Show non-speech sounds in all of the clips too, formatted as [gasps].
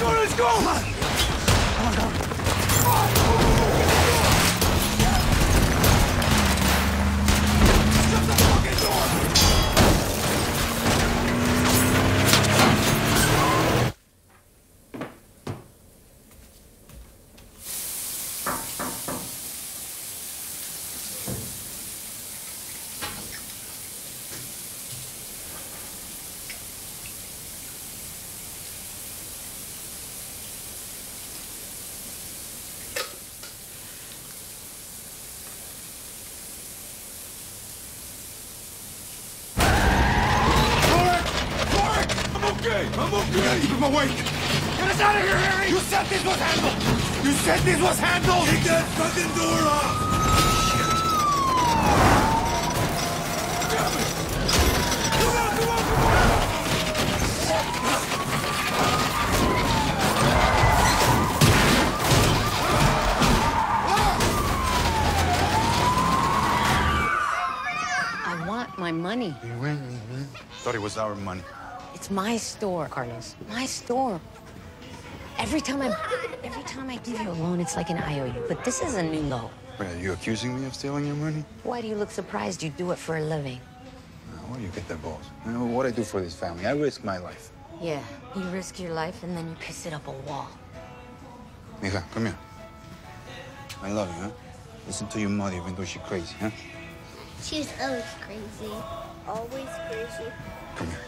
Let's go, let's! Come on, come on. Was handled! You said this was handled! Take that fucking door off! I want my money. Thought it was our money. It's my store, Carlos. My store. Every time I every time I give you a loan, it's like an IOU. But this is a new loan. Wait, are you accusing me of stealing your money? Why do you look surprised? You do it for a living. Where do you get that balls? You know what I do for this family? I risk my life. Yeah, you risk your life and then you piss it up a wall. Mija, come here. I love you, huh? Listen to your mother even though she's crazy, huh? She's always crazy. Always crazy. Come here.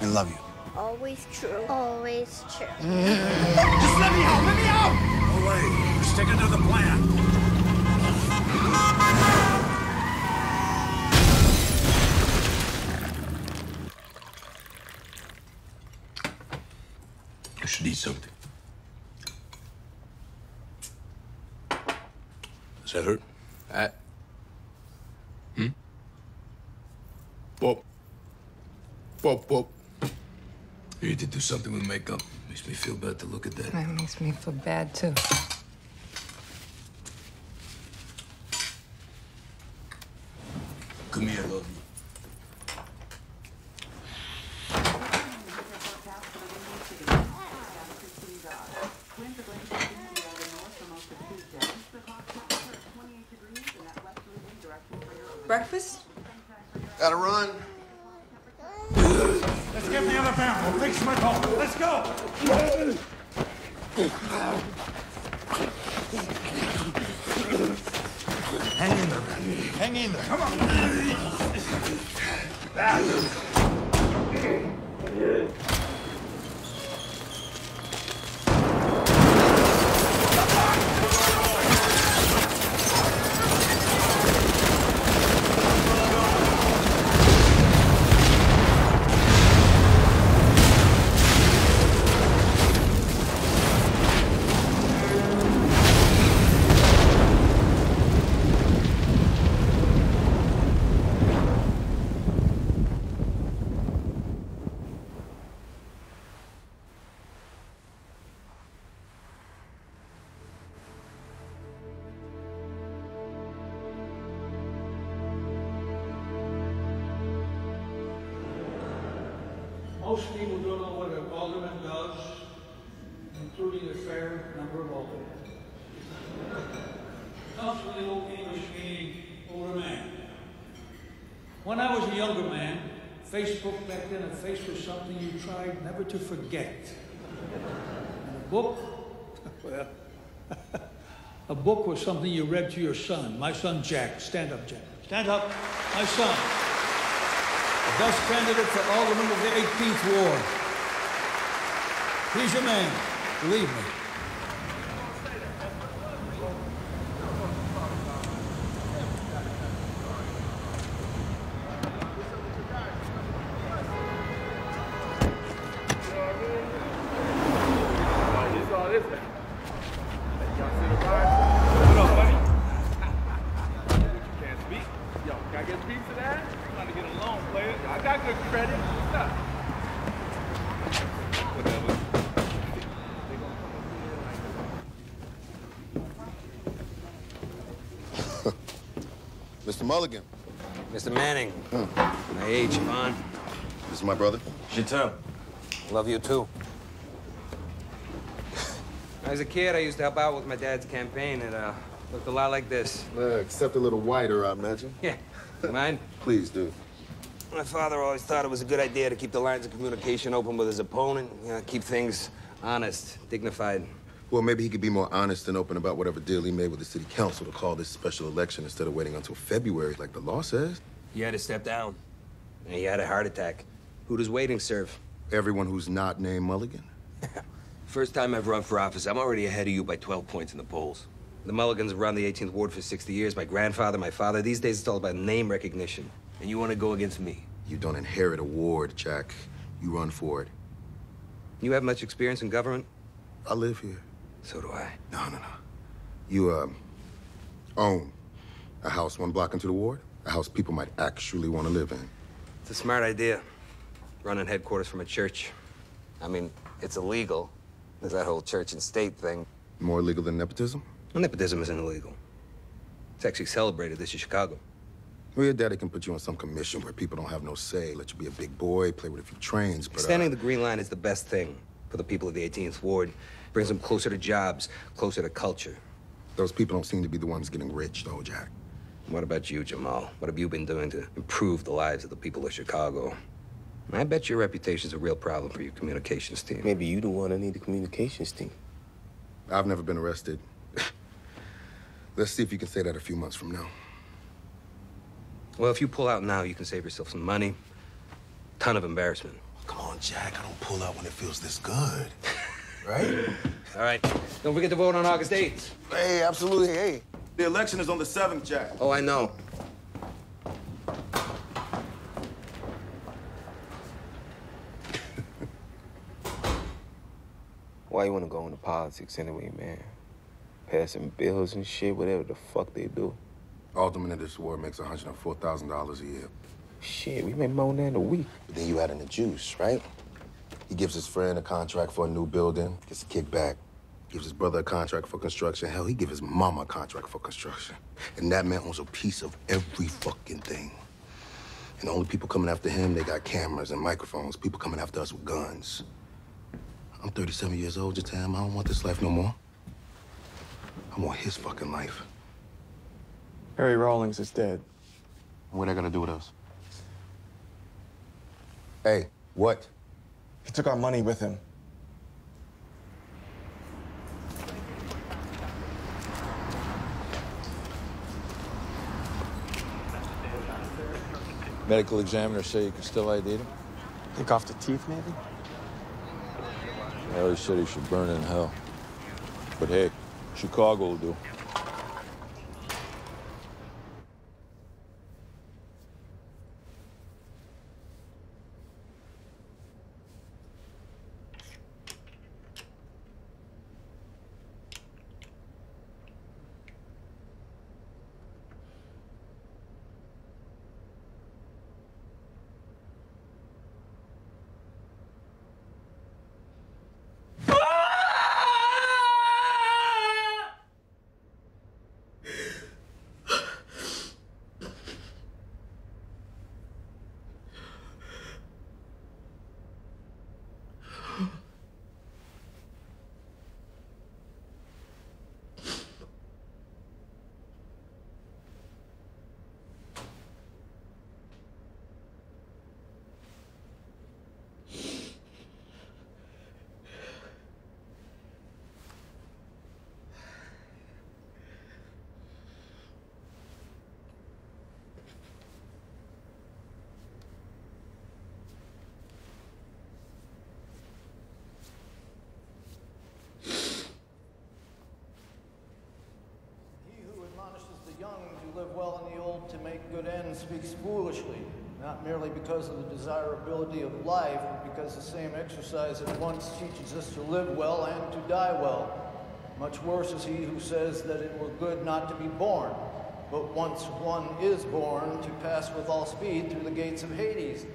I love you. Always true. Always true. [laughs] Just let me out! Let me out! No way. We're sticking to the plan. I should eat something. Does that hurt? hmm Whoop. Whoop, whoop. You need to do something with makeup. Makes me feel bad to look at that. That makes me feel bad too. Come here, I love you. Breakfast? gotta run. Let's get the other van. We'll fix my call. Let's go. Hang in there, man. Hang in there. Come on. Most tried never to forget. And a book, well, a book was something you read to your son. My son Jack, stand up, Jack. Stand up, my son. The best candidate for alderman of the 18th ward. He's your man, believe me. Mulligan. Mr. Manning. Hmm. My age, Yvonne. This is my brother. You. Love you too. [laughs] As a kid, I used to help out with my dad's campaign. It uh, looked a lot like this. Uh, except a little whiter, I imagine. Yeah. [laughs] You mind? Please do. My father always thought it was a good idea to keep the lines of communication open with his opponent, you know, keep things honest, dignified. Well, maybe he could be more honest and open about whatever deal he made with the city council to call this special election instead of waiting until February, like the law says. He had to step down. And he had a heart attack. Who does waiting serve? Everyone who's not named Mulligan. [laughs] First time I've run for office, I'm already ahead of you by 12 points in the polls. The Mulligans have run the 18th Ward for 60 years. My grandfather, my father. These days, it's all about name recognition. And you want to go against me? You don't inherit a ward, Jack. You run for it. You have much experience in government? I live here. So do I. No, no, no. You, um, own a house one block into the ward? A house people might actually want to live in. It's a smart idea. Running headquarters from a church. I mean, it's illegal. There's that whole church and state thing. More illegal than nepotism? Well, nepotism isn't illegal. It's actually celebrated. This is Chicago. Well, your daddy can put you on some commission where people don't have no say, let you be a big boy, play with a few trains, but. Standing uh, the Green Line is the best thing for the people of the 18th Ward. Brings them closer to jobs, closer to culture. Those people don't seem to be the ones getting rich, though, Jack. What about you, Jamal? What have you been doing to improve the lives of the people of Chicago? I bet your reputation's a real problem for your communications team. Maybe you the one that need the communications team. I've never been arrested. [laughs] Let's see if you can say that a few months from now. Well, if you pull out now, you can save yourself some money, ton of embarrassment. Come on, Jack. I don't pull out when it feels this good. [laughs] right? All right. Don't forget to vote on August 8th. Hey, absolutely. Hey. The election is on the 7th, Jack. Oh, I know. [laughs] Why you want to go into politics anyway, man? Passing bills and shit, whatever the fuck they do. Alderman of this ward makes $104,000 a year. Shit, we make more than that in a week. But then you add in the juice, right? He gives his friend a contract for a new building, gets a kickback. Gives his brother a contract for construction. Hell, he give his mama a contract for construction. And that man owns a piece of every fucking thing. And the only people coming after him, they got cameras and microphones. People coming after us with guns. I'm 37 years old, Jatemme. I don't want this life no more. I want his fucking life. Harry Rawlings is dead. What are they gonna do with us? Hey, what? He took our money with him. Medical examiner say you can still ID him? Take off the teeth, maybe? Harry said he should burn in hell. But hey, Chicago will do. live well in the old to make good ends speaks foolishly, not merely because of the desirability of life, but because the same exercise at once teaches us to live well and to die well. Much worse is he who says that it were good not to be born, but once one is born, to pass with all speed through the gates of Hades.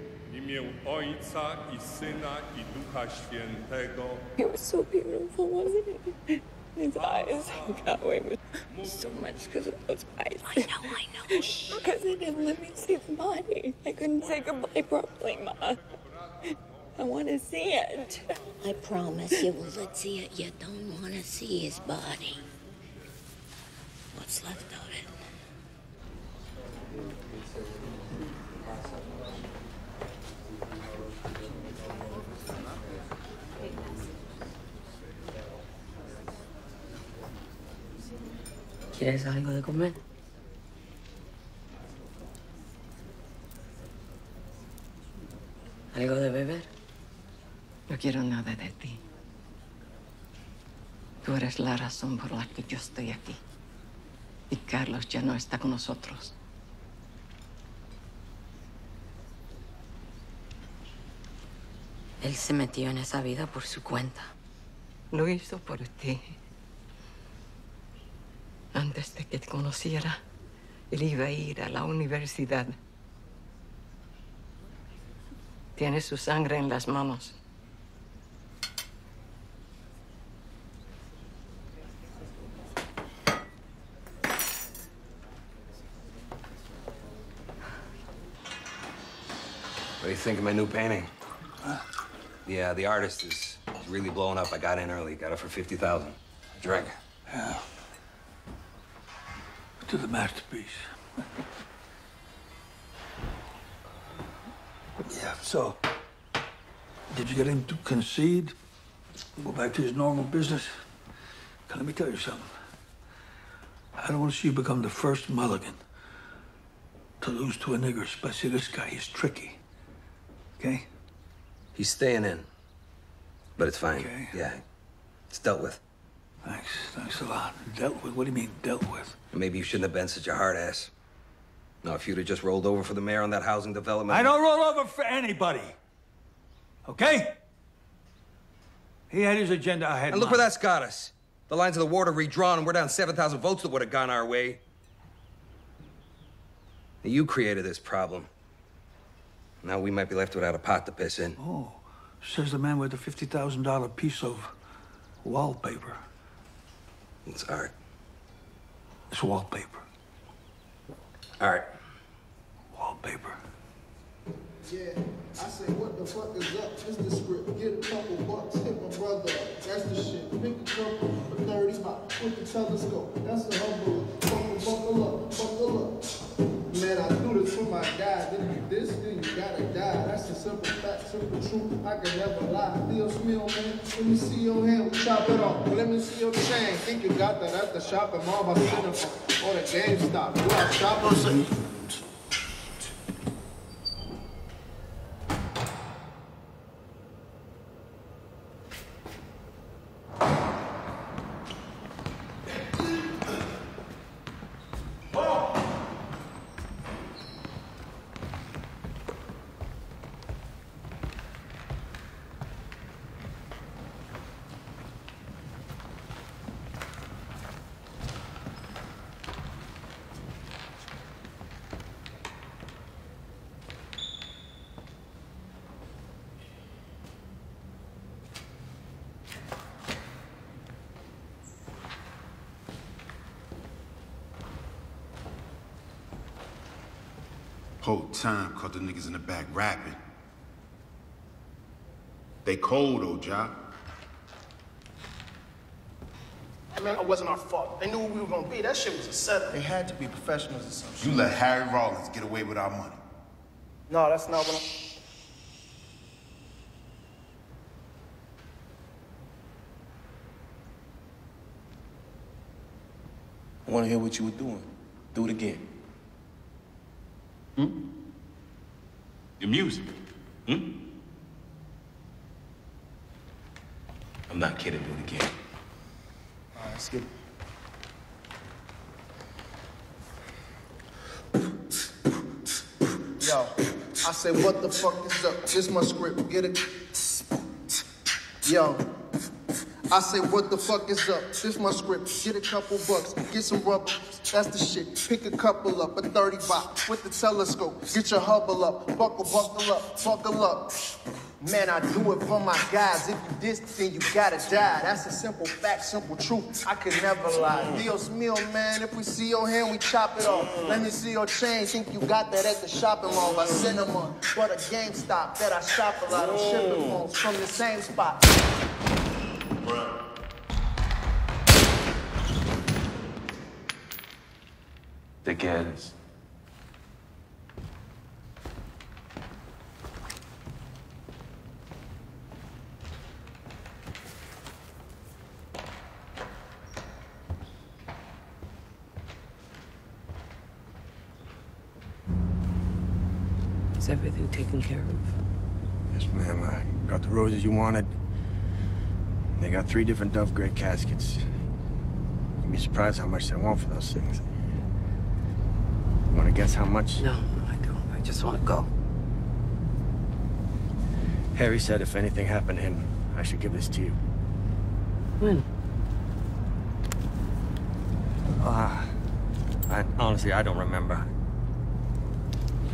It was so beautiful, wasn't it? His eyes got away with so much because of those eyes. I know, I know. [laughs] Because they didn't let me see the body. I couldn't say goodbye properly, Ma. I want to see it. I promise you will let's see it. You don't want to see his body. What's left of it? ¿Quieres algo de comer? ¿Algo de beber? No quiero nada de ti. Tú eres la razón por la que yo estoy aquí. Y Carlos ya no está con nosotros. Él se metió en esa vida por su cuenta. Lo hizo por ti. Antes de que te conociera, él iba a ir a la universidad. Tiene su sangre en las manos. What do you think of my new painting? Yeah, the artist is really blowing up. I got in early. Got it for 50000 Drink. Yeah. To the masterpiece. yeah, so, did you get him to concede? Go back to his normal business? Let me tell you something. I don't want to see you become the first mulligan to lose to a nigger, especially this guy. He's tricky. Okay? He's staying in. But it's fine. Okay. Yeah. It's dealt with. Thanks. Thanks a lot. Dealt with? What do you mean, dealt with? Maybe you shouldn't have been such a hard ass. Now, if you'd have just rolled over for the mayor on that housing development. I don't roll over for anybody. Okay? He had his agenda, I had And look mine. where that's got us. The lines of the war are redrawn, and we're down 7,000 votes that would have gone our way. You created this problem. Now we might be left without a pot to piss in. Oh, says the man with the $50,000 piece of wallpaper. It's art. It's wallpaper. Art. Wallpaper. Yeah, I say, what the fuck is up? It's the script. Get a couple bucks, hit my brother. That's the shit. Pick a couple for 30 bucks with the telescope. That's the humble. Buckle, buckle up, buckle up. Man, I do this for my guy. Then you this, then you gotta die. That's the simple fact, simple truth. I can never lie. Deal Smil, man. Let me see your hand, chop it off. Let me see your chain. Think you got that at the shopping mall by Cinema or the GameStop. You out shopping? Oh, Whole time caught the niggas in the back rapping. They cold, old job. Man, it wasn't our fault. They knew what we were gonna be. That shit was a setup. They had to be professionals or some shit. You let Harry Rawlings get away with our money. No, that's not what I'm... I want to hear what you were doing. Do it again. Hmm? Your music. Hmm? I'm not kidding. Do it again. All right, let's get it. Yo, I say, what the fuck is up? This my script. Get it. Yo, I say, what the fuck is up? This my script. Get a couple bucks. Get some rubber. That's the shit. Pick a couple up. A 30 box with the telescope. Get your hubble up. Buckle, buckle up. Buckle up. Man, I do it for my guys. If you diss, then you gotta die. That's a simple fact, simple truth. I could never lie. Dios mío, man. If we see your hand, we chop it off. Let me see your chain. Think you got that at the shopping mall by cinema. But a GameStop that I shop a lot. I'm shipping phones from the same spot. Te quedas. Is everything taken care of? Yes, ma'am. I got the roses you wanted. They got three different Dove Gray caskets. You'd be surprised how much they want for those things. You want to guess how much? No, I don't. I just want to go. Harry said if anything happened to him, I should give this to you. When? Ah, I, honestly, I don't remember.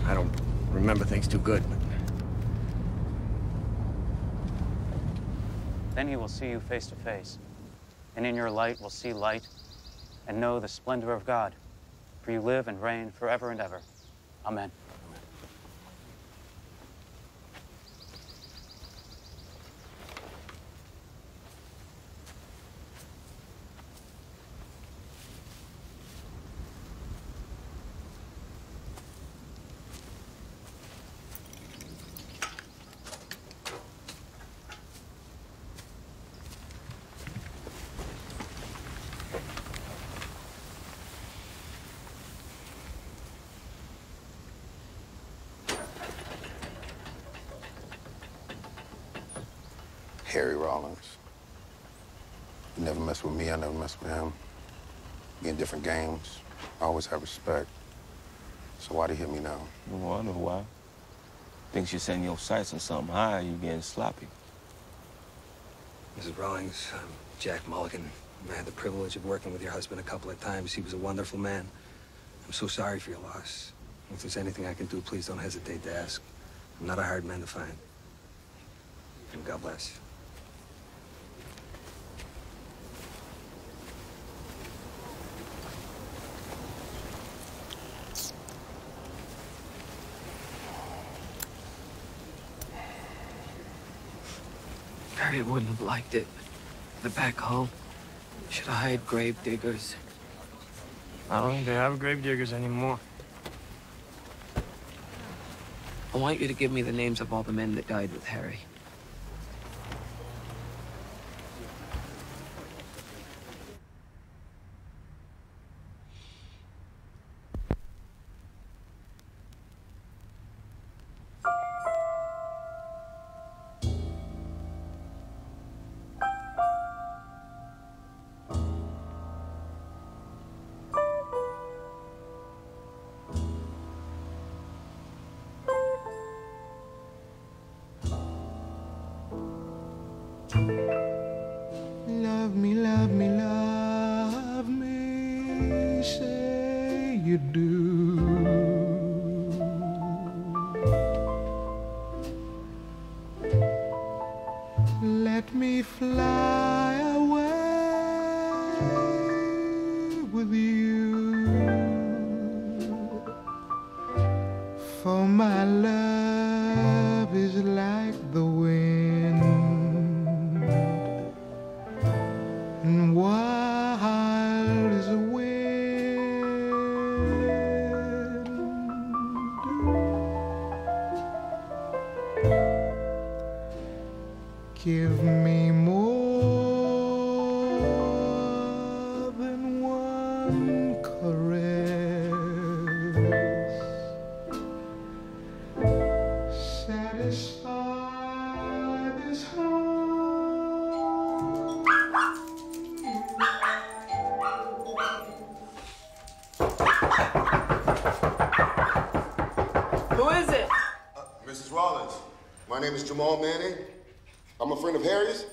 I don't remember things too good. Then he will see you face to face, and in your light will see light, and know the splendor of God. For you live and reign forever and ever. Amen. Harry Rawlings. You with me, I never mess with him. We in different games. I always have respect. So why'd he hit me now? Well, I know why. Thinks you're setting your sights on something high, you getting sloppy. Mrs. Rawlings, I'm Jack Mulligan. I had the privilege of working with your husband a couple of times. He was a wonderful man. I'm so sorry for your loss. If there's anything I can do, please don't hesitate to ask. I'm not a hard man to find. And God bless. Harry wouldn't have liked it. The back home. Should have hired grave diggers. I don't think they have grave diggers anymore. I want you to give me the names of all the men that died with Harry. Name is Jamal Manning. I'm a friend of Harry's.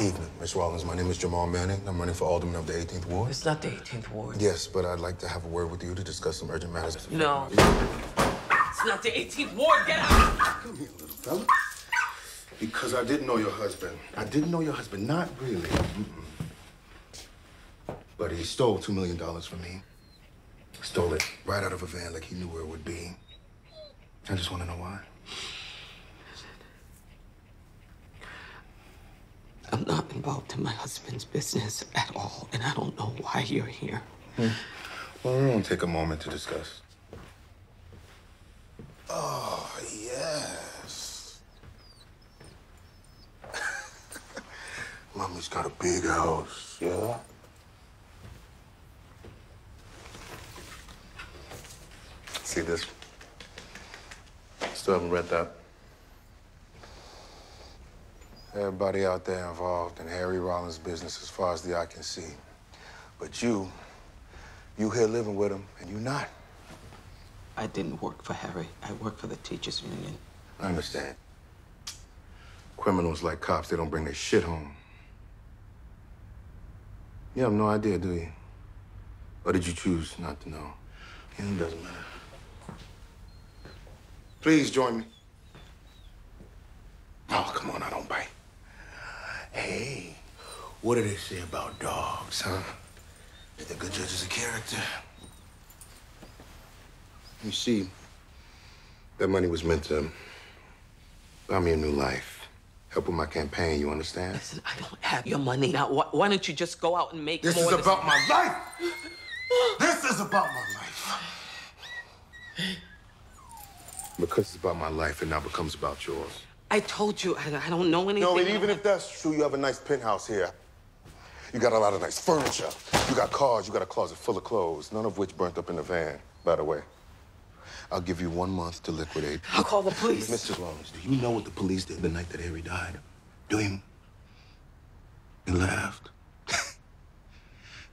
Evening, Miss Rawlings. My name is Jamal Manning. I'm running for alderman of the 18th Ward. It's not the 18th Ward. Yes, but I'd like to have a word with you to discuss some urgent matters. No. It's It's not the 18th ward. Get out. Come here, little fella. Because I didn't know your husband. I didn't know your husband. Not really. Mm-mm. But he stole $2 million from me. Stole it right out of a van like he knew where it would be. I just want to know why. I'm not involved in my husband's business at all, and I don't know why you're here. Hmm. Well, we're gonna take a moment to discuss. Oh, yes. [laughs] Mommy's got a big house, yeah? See this? Still haven't read that. Everybody out there involved in Harry Rawlings' business as far as the eye can see. But you, you here living with him, and you not. I didn't work for Harry. I worked for the teachers union. I understand. Criminals like cops, they don't bring their shit home. You have no idea, do you? Or did you choose not to know? It doesn't matter. Please join me. Oh, come on, I don't bite. Hey, what do they say about dogs, huh? They're good judges of character. You see, that money was meant to buy me a new life. Help with my campaign, you understand? Listen, I don't have your money now. Why, why don't you just go out and make This more? is about my life! This is about my life. [sighs] [sighs] [sighs] Because it's about my life, it now becomes about yours. I told you I, I don't know anything. No, and even if that's true, you have a nice penthouse here. You got a lot of nice furniture. You got cars, you got a closet full of clothes, none of which burnt up in the van, by the way. I'll give you one month to liquidate. I'll call the police. Mr. Rawlings, do you know what the police did the night that Harry died? Do you? They laughed.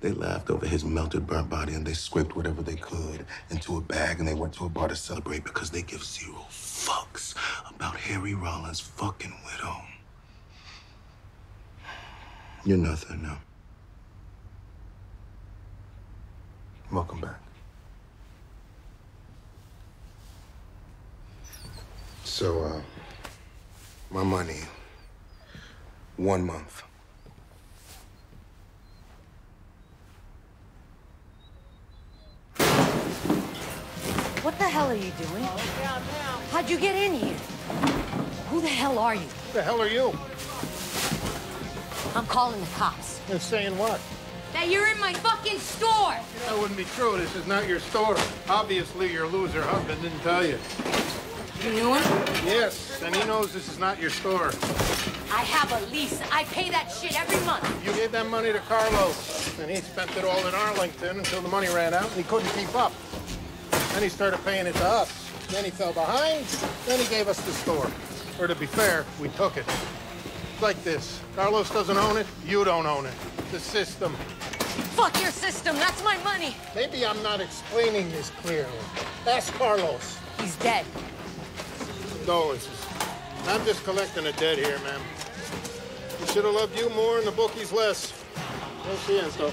They laughed over his melted, burnt body and they scraped whatever they could into a bag and they went to a bar to celebrate because they give zero fucks about Harry Rawlings' fucking widow. You're nothing now. Welcome back. So, uh, my money, one month. What the hell are you doing? Oh, How'd you get in here? Who the hell are you? Who the hell are you? I'm calling the cops. And saying what? That you're in my fucking store! That wouldn't be true. This is not your store. Obviously, your loser husband didn't tell you. You knew him? Yes, and he knows this is not your store. I have a lease. I pay that shit every month. You gave that money to Carlos, and he spent it all in Arlington until the money ran out and he couldn't keep up. Then he started paying it to us. Then he fell behind. Then he gave us the store. Or to be fair, we took it. It's like this. Carlos doesn't own it. You don't own it. The system. Fuck your system. That's my money. Maybe I'm not explaining this clearly. Ask Carlos. He's dead. Condolences. I'm just collecting a debt here, ma'am. We should have loved you more and the bookies less. No siento.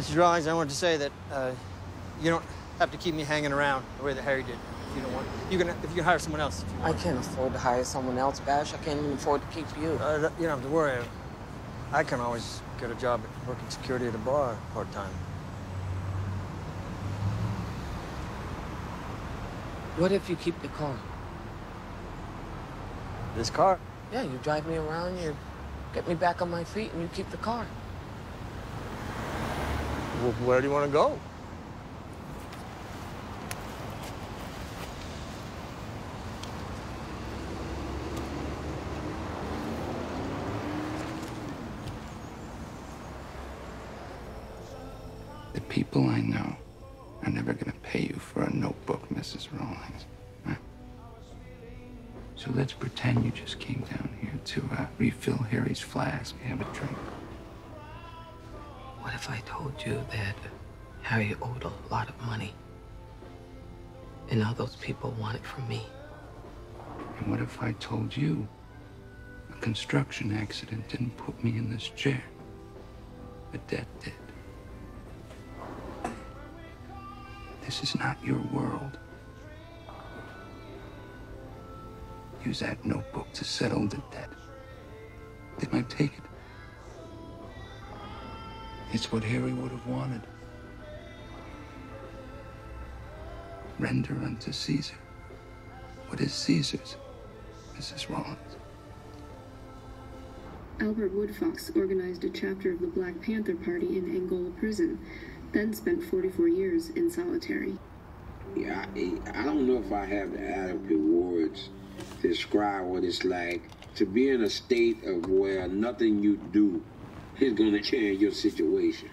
Mrs. Rawlings, I wanted to say that uh, you don't have to keep me hanging around the way that Harry did. If you don't want, you can if you can hire someone else. If you I can't afford to hire someone else, Bash. I can't even afford to keep you. Uh, you don't have to worry. I can always get a job at working security at a bar part time. What if you keep the car? This car? Yeah, you drive me around, you get me back on my feet, and you keep the car. Where do you want to go? From me. And what if I told you a construction accident didn't put me in this chair? A debt did. This is not your world. Use that notebook to settle the debt. They might take it. It's what Harry would have wanted. Render unto Caesar what is Caesar's, Mrs. Rawlings. Albert Woodfox organized a chapter of the Black Panther Party in Angola prison, then spent 44 years in solitary. Yeah, I, I don't know if I have the adequate words to describe what it's like to be in a state of where nothing you do is going to change your situation.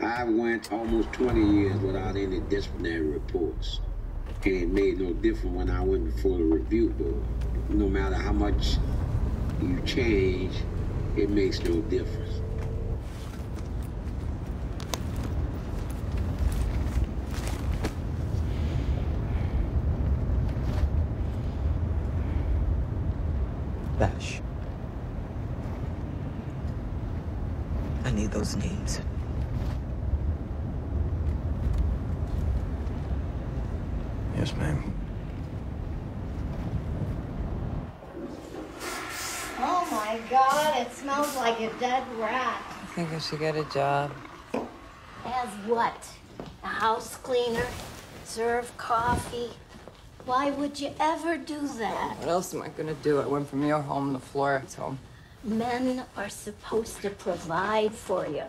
I went almost 20 years without any disciplinary reports. It made no difference when I went before the review board. No matter how much you change, it makes no difference. Bash. I need those names. Yes, ma'am. Oh my god, it smells like a dead rat. I think I should get a job. As what? A house cleaner? Serve coffee? Why would you ever do that? What else am I gonna do? I went from your home to Florek's home. Men are supposed to provide for you.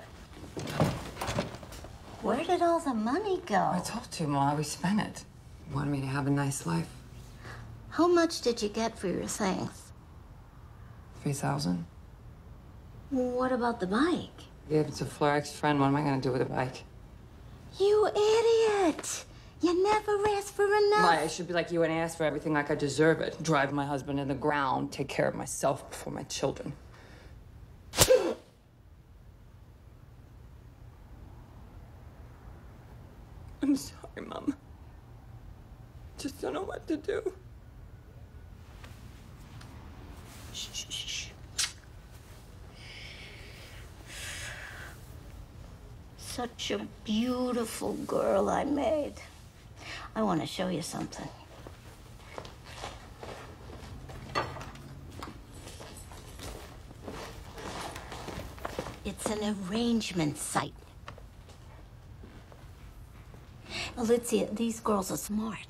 Where did all the money go? I told you, Ma, we spent it. You wanted me to have a nice life. How much did you get for your things? Three thousand. What about the bike? Gave it to Florek's friend. What am I gonna do with a bike? You idiot! You never asked for enough. Why, I should be like you and ask for everything like I deserve it. Drive my husband in the ground, take care of myself before my children. [coughs] I'm sorry, Mom. Just don't know what to do. Shh, shh, shh, Such a beautiful girl I made. I want to show you something. It's an arrangement site. Alicia, these girls are smart.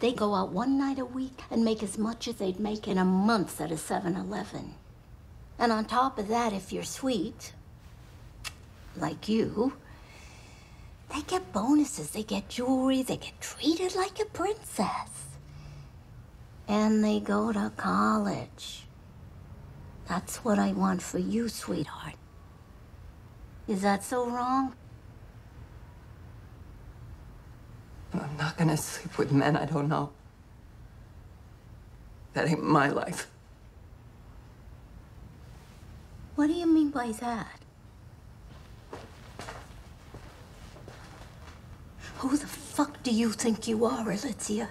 They go out one night a week and make as much as they'd make in a month at a 7 Eleven. And on top of that, if you're sweet, like you, they get bonuses, they get jewelry, they get treated like a princess. And they go to college. That's what I want for you, sweetheart. Is that so wrong? I'm not gonna sleep with men I don't know. That ain't my life. What do you mean by that? Who the fuck do you think you are, Alicia?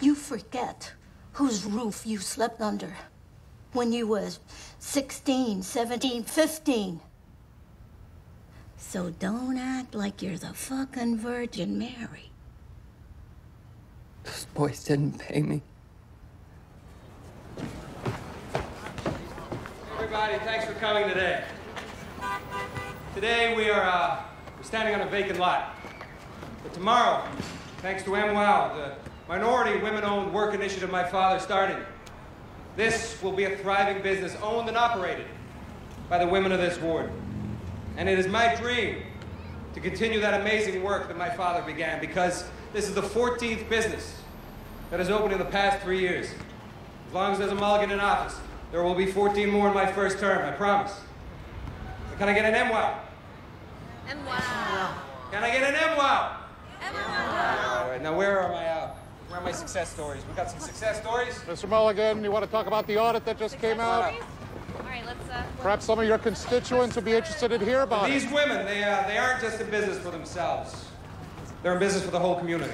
You forget whose roof you slept under when you was 16, 17, 15. So don't act like you're the fucking Virgin Mary. Those boys didn't pay me. Everybody, thanks for coming today. Today we are uh, we're standing on a vacant lot. But tomorrow, thanks to MWOW, the minority women-owned work initiative my father started, this will be a thriving business owned and operated by the women of this ward. And it is my dream to continue that amazing work that my father began because this is the 14th business that has opened in the past three years. As long as there's a mulligan in office, there will be 14 more in my first term, I promise. So can I get an MWOW? MWOW. Can I get an MWOW? All right, now where are my uh, where are my success stories? We got some success stories. Mr. Mulligan, you want to talk about the audit that just came out? All right, let's. Uh, Perhaps some of your constituents would be interested to hear about These it. women, they uh, they aren't just in business for themselves. They're in business for the whole community.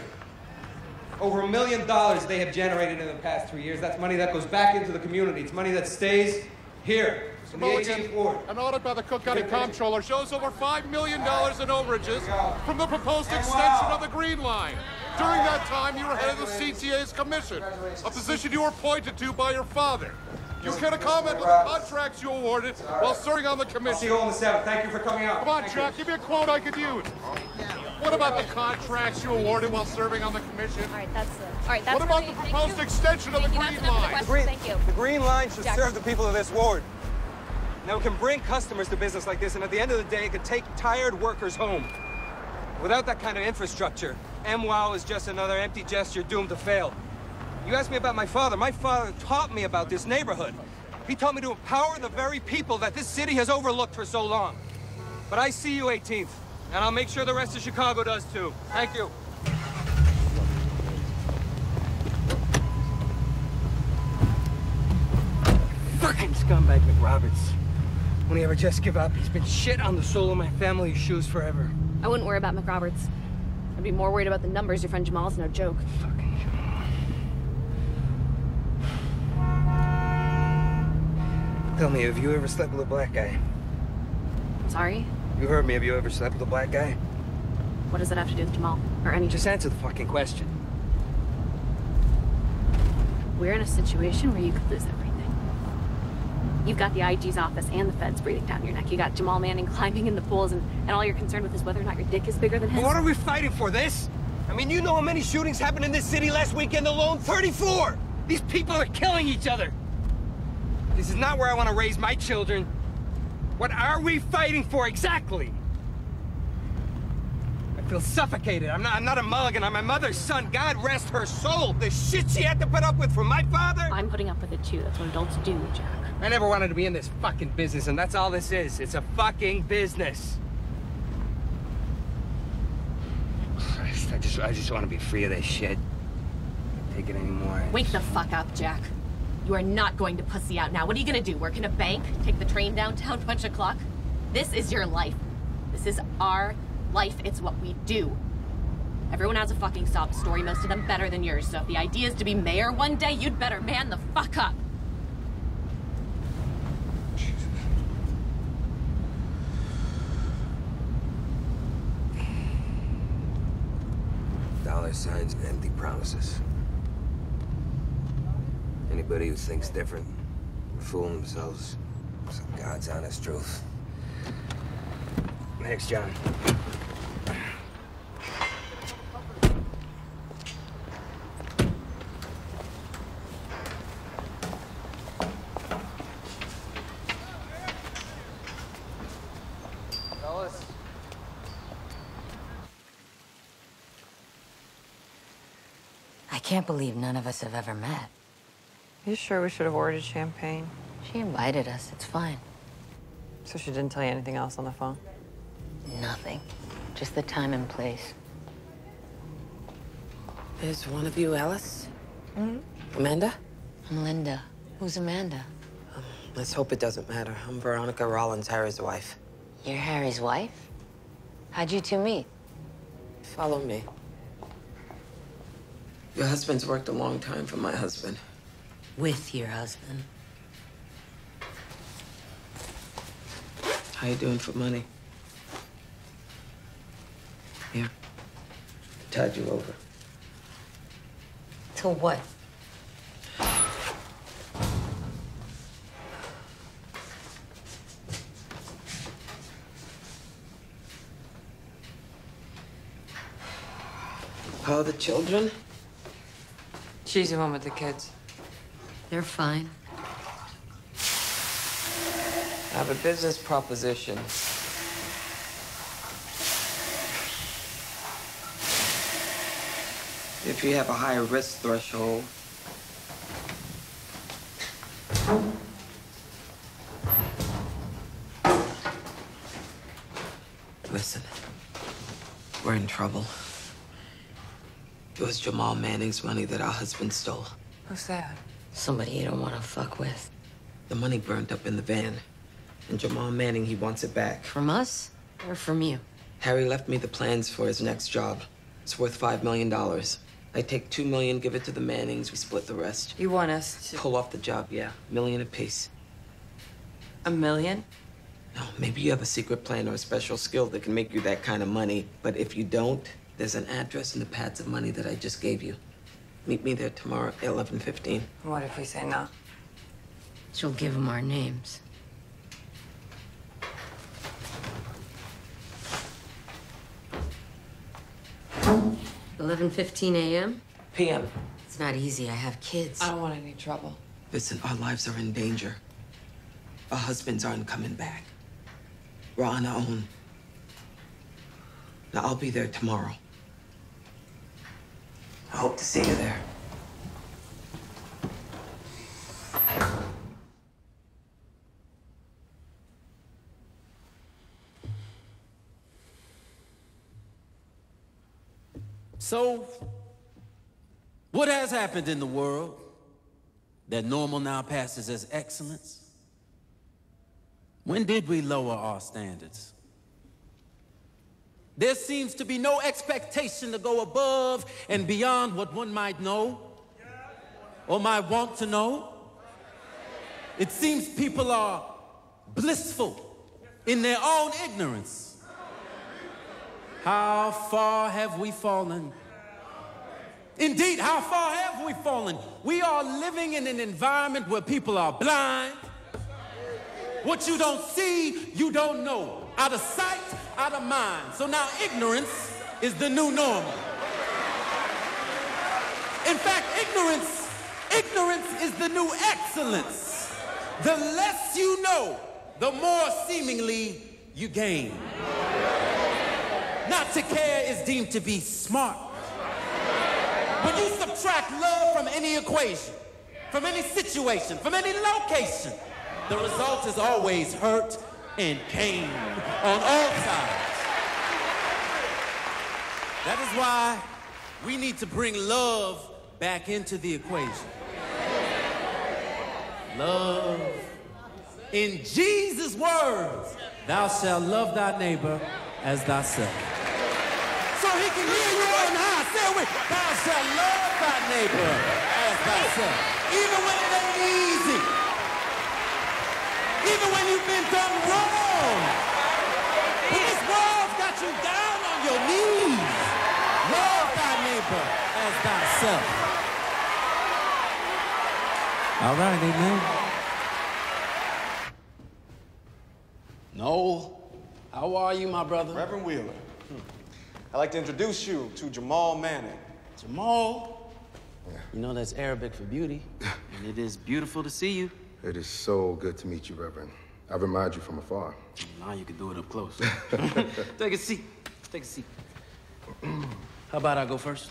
Over a million dollars they have generated in the past three years. That's money that goes back into the community. It's money that stays here in the 18th ward. An audit by the Cook County Comptroller shows over $5 million in overages from the proposed extension of the Green Line. During that time, you were head of the CTA's commission, a position you were appointed to by your father. You care to comment on the contracts you awarded while serving on the commission? See you on the 7th. Thank you for coming out. Come on, Thank Jack, give me a quote I could use. What about the contracts you awarded while serving on the commission? all right, that's. Uh, all right, that's. What about really, the proposed you. extension of the Green That's enough of the Line? Thank you. The Green Line should Jack. serve the people of this ward. Now, it can bring customers to business like this, and at the end of the day, it can take tired workers home. Without that kind of infrastructure, MWOW is just another empty gesture doomed to fail. You asked me about my father. My father taught me about this neighborhood. He taught me to empower the very people that this city has overlooked for so long. But I see you 18th, and I'll make sure the rest of Chicago does too. Thank you. Fucking scumbag McRoberts. When he ever just give up, he's been shit on the sole of my family's shoes forever. I wouldn't worry about McRoberts. I'd be more worried about the numbers. Your friend Jamal's no joke. Tell me, have you ever slept with a black guy? Sorry? You heard me, have you ever slept with a black guy? What does that have to do with Jamal? Or any? Just answer the fucking question. We're in a situation where you could lose everything. You've got the IG's office and the feds breathing down your neck. You got Jamal Manning [laughs] climbing in the pools, and, and all you're concerned with is whether or not your dick is bigger than his. But what are we fighting for, this? I mean, you know how many shootings happened in this city last weekend alone? 34! These people are killing each other! This is not where I want to raise my children. What are we fighting for exactly? I feel suffocated. I'm not, I'm not a mulligan. I'm my mother's son. God rest her soul. The shit she had to put up with from my father. I'm putting up with it too. That's what adults do, Jack. I never wanted to be in this fucking business, and that's all this is. It's a fucking business. Christ, I just, I just want to be free of this shit. Can't take it anymore. Wake the fuck up, Jack. You are not going to pussy out now. What are you gonna do? Work in a bank? Take the train downtown, [laughs] punch a clock? This is your life. This is our life. It's what we do. Everyone has a fucking sob story, most of them better than yours. So if the idea is to be mayor one day, you'd better man the fuck up. Signs and empty promises. Anybody who thinks different, fooling themselves. It's God's honest truth. Thanks, John. Can't believe none of us have ever met. You sure we should have ordered champagne? She invited us. It's fine. So she didn't tell you anything else on the phone? Nothing. Just the time and place. Is one of you Alice? Mm-hmm. Amanda? I'm Linda. Who's Amanda? Um, let's hope it doesn't matter. I'm Veronica Rawlings, Harry's wife. You're Harry's wife? How'd you two meet? Follow me. Your husband's worked a long time for my husband. With your husband. How you doing for money? Here. Tied you over. To what? How are the children? She's the one with the kids. They're fine. I have a business proposition. If you have a higher risk threshold, listen, we're in trouble. It was Jamal Manning's money that our husband stole. Who's that? Somebody you don't want to fuck with. The money burned up in the van. And Jamal Manning, he wants it back. From us or from you? Harry left me the plans for his next job. It's worth $5 million. I take 2 million, give it to the Mannings, we split the rest. You want us to... Pull off the job, yeah. Million apiece. A million? No, maybe you have a secret plan or a special skill that can make you that kind of money. But if you don't, there's an address in the pads of money that I just gave you. Meet me there tomorrow at 11.15. What if we say no? She'll give them our names. Eleven fifteen a.m. PM. It's not easy. I have kids. I don't want any trouble. Listen, our lives are in danger. Our husbands aren't coming back. We're on our own. Now, I'll be there tomorrow. I hope to see you there. So, what has happened in the world that normal now passes as excellence? When did we lower our standards? There seems to be no expectation to go above and beyond what one might know or might want to know. It seems people are blissful in their own ignorance. How far have we fallen? Indeed, how far have we fallen? We are living in an environment where people are blind. What you don't see, you don't know. Out of sight, out of mind. So now ignorance is the new normal. In fact, ignorance, ignorance is the new excellence. The less you know, the more seemingly you gain. Not to care is deemed to be smart. When you subtract love from any equation, from any situation, from any location, the result is always hurt and pain on all sides. That is why we need to bring love back into the equation. Love. In Jesus' words, thou shalt love thy neighbor as thyself. So he can hear you on high. Say it thou shalt love thy neighbor as thyself. Even when it ain't easy. Even when you've been done wrong. But this world's got you down on your knees. Love thy neighbor as thyself. All right, amen. Noel, how are you, my brother? Reverend Wheeler. Hmm. I'd like to introduce you to Jamal Manning. Jamal? Yeah. You know that's Arabic for beauty, and it is beautiful to see you. It is so good to meet you, Reverend. I remind you from afar. Now you can do it up close. [laughs] Take a seat. Take a seat. [clears throat] How about I go first?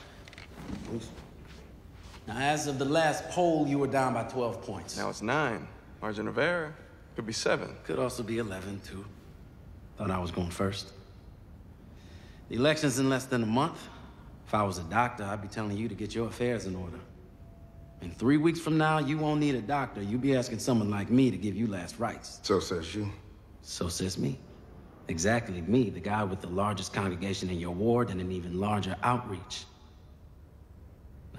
Please. Now, as of the last poll, you were down by 12 points. Now it's nine. Margin of error could be seven. Could also be 11, too. Thought I was going first. The election's in less than a month. If I was a doctor, I'd be telling you to get your affairs in order. And three weeks from now, you won't need a doctor. You'll be asking someone like me to give you last rites. So says you. So says me. Exactly me, the guy with the largest congregation in your ward and an even larger outreach.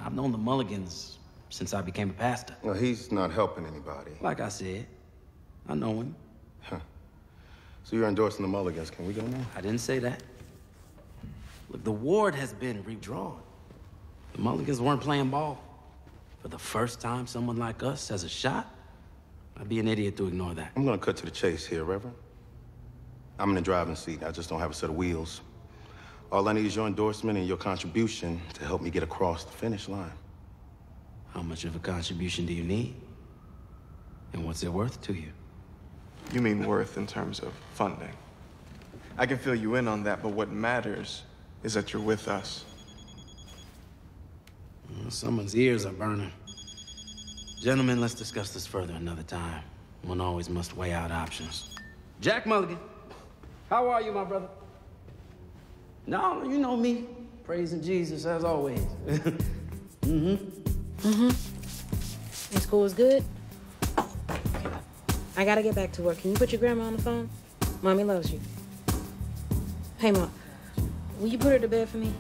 I've known the Mulligans since I became a pastor. Well, he's not helping anybody. Like I said, I know him. Huh. So you're endorsing the Mulligans. Can we go now? I didn't say that. Look, the ward has been redrawn. The Mulligans weren't playing ball. For the first time, someone like us has a shot. I'd be an idiot to ignore that. I'm gonna cut to the chase here, Reverend. I'm in the driving seat. I just don't have a set of wheels. All I need is your endorsement and your contribution to help me get across the finish line. How much of a contribution do you need? And what's it worth to you? You mean worth in terms of funding. I can fill you in on that, but what matters is that you're with us. Well, someone's ears are burning. Gentlemen, let's discuss this further another time. One always must weigh out options. Jack Mulligan, how are you, my brother? No, you know me. Praising Jesus as always. [laughs] mm-hmm. Mm-hmm. And school is good? I gotta get back to work. Can you put your grandma on the phone? Mommy loves you. Hey, Mom. Will you put her to bed for me?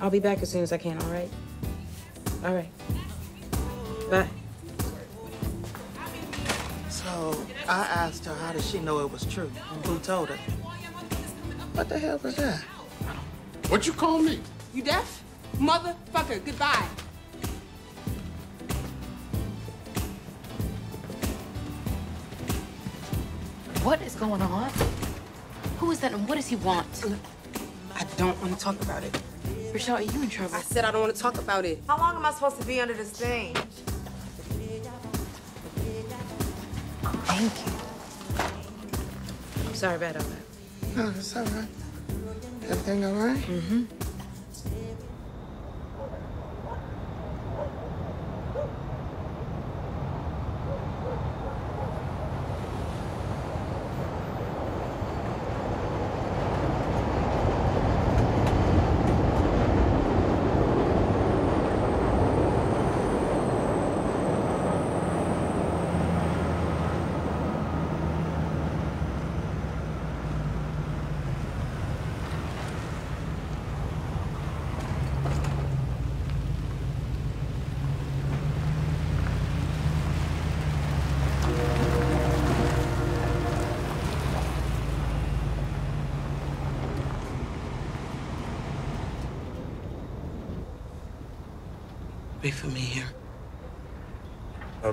I'll be back as soon as I can, all right? All right. Bye. So I asked her how did she know it was true? Who told her? What the hell was that? What you call me? You deaf? Motherfucker, goodbye. What is going on? Who is that and what does he want? I don't want to talk about it. Rochelle, are you in trouble? I said I don't want to talk about it. How long am I supposed to be under this thing? Thank you. I'm Sorry about all that. No, it's all right. Everything all right? Mm-hmm.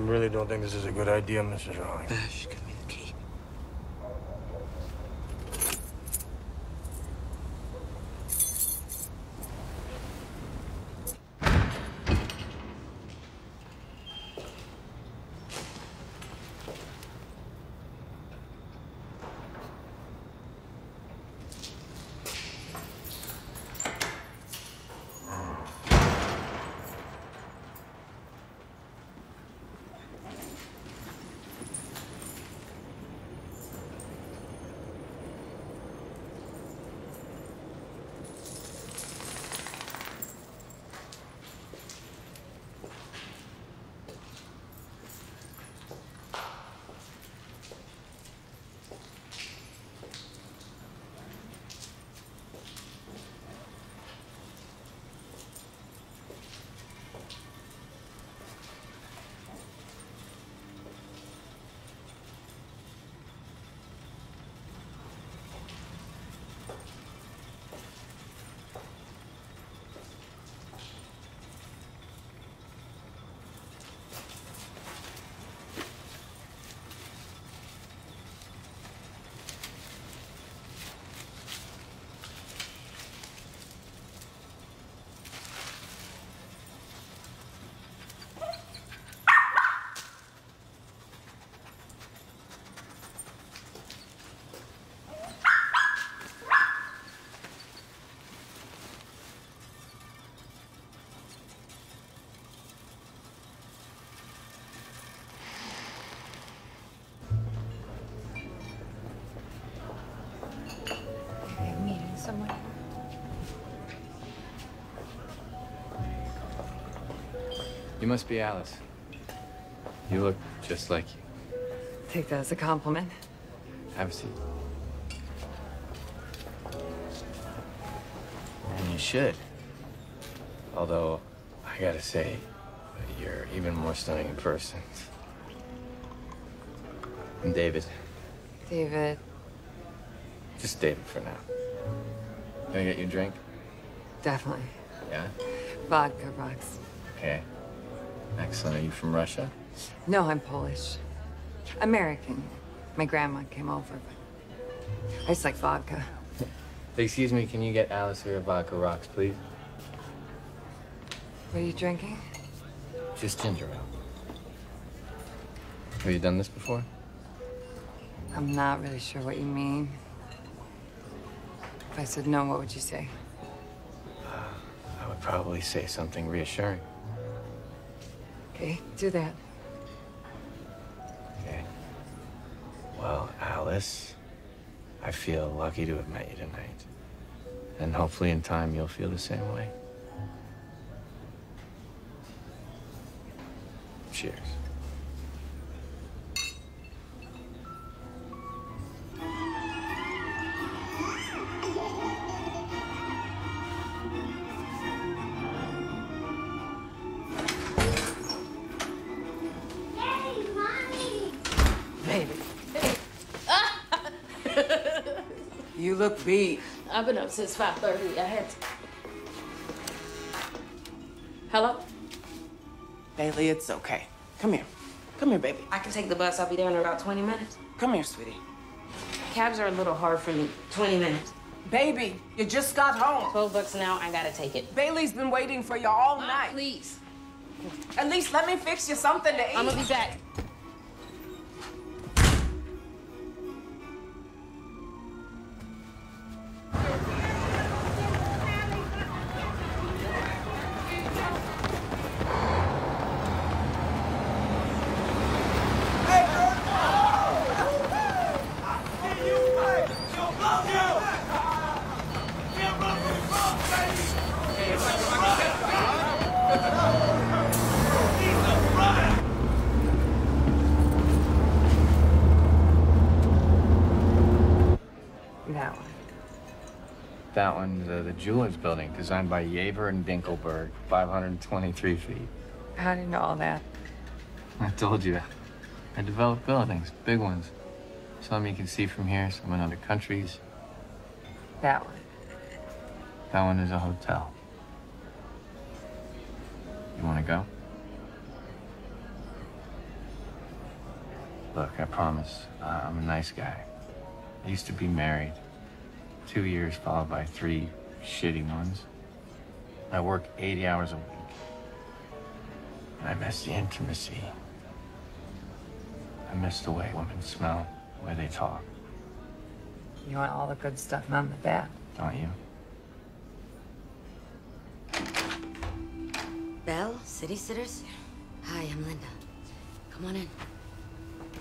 Really don't think this is a good idea, Mrs. Rawlings. You must be Alice. You look just like you. Take that as a compliment. Have a seat. And you should. Although, I gotta say, you're even more stunning in person. I'm David. David. Just David for now. Can I get you a drink? Definitely. Yeah? Vodka rocks. Okay. Excellent. Are you from Russia? No, I'm Polish. American. My grandma came over, but I just like vodka. Excuse me, can you get Alice here a vodka rocks, please? What are you drinking? Just ginger ale. Have you done this before? I'm not really sure what you mean. If I said no, what would you say? Uh, I would probably say something reassuring. Okay, do that. Okay. Well, Alice, I feel lucky to have met you tonight. And hopefully in time you'll feel the same way. Since 5.30. I had to... Hello? Bailey, it's okay. Come here. Come here, baby. I can take the bus. I'll be there in about 20 minutes. Come here, sweetie. Cabs are a little hard for me. 20 minutes. Baby, you just got home. 12 bucks an hour. I gotta take it. Bailey's been waiting for you all Mom, night. please. At least let me fix you something to eat. I'm gonna be back. Jewelers Building, designed by Giaver and Dinkelberg, 523 feet. How do you know all that? I told you. I develop buildings, big ones. Some you can see from here, some in other countries. That one. That one is a hotel. You want to go? Look, I promise, uh, I'm a nice guy. I used to be married. Two years followed by three shitty ones. I work 80 hours a week. I miss the intimacy. I miss the way women smell, the way they talk, You want all the good stuff, none of the bad. don't you? Belle, City Sitters? Hi, I'm Linda. Come on in.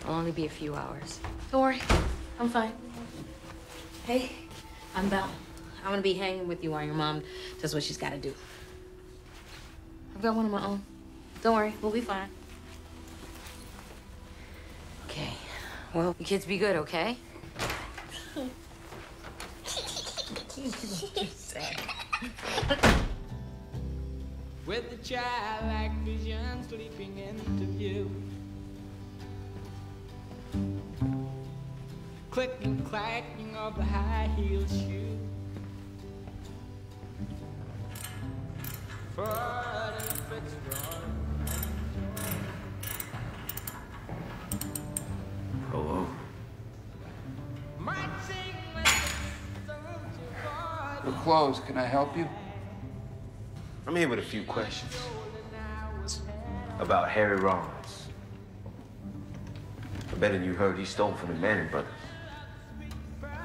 It'll only be a few hours. Don't worry. I'm fine. Hey, I'm Belle. I'm gonna be hanging with you while your mom does what she's gotta do. I've got one of my own. Don't worry, we'll be fine. Okay. Well, you kids be good, okay? With the childlike vision sleeping into view. Clicking, clacking of the high heel shoe. Hello. We're closed. Can I help you? I'm here with a few questions about Harry Rawlings. I bet you heard he stole from the Manning brothers.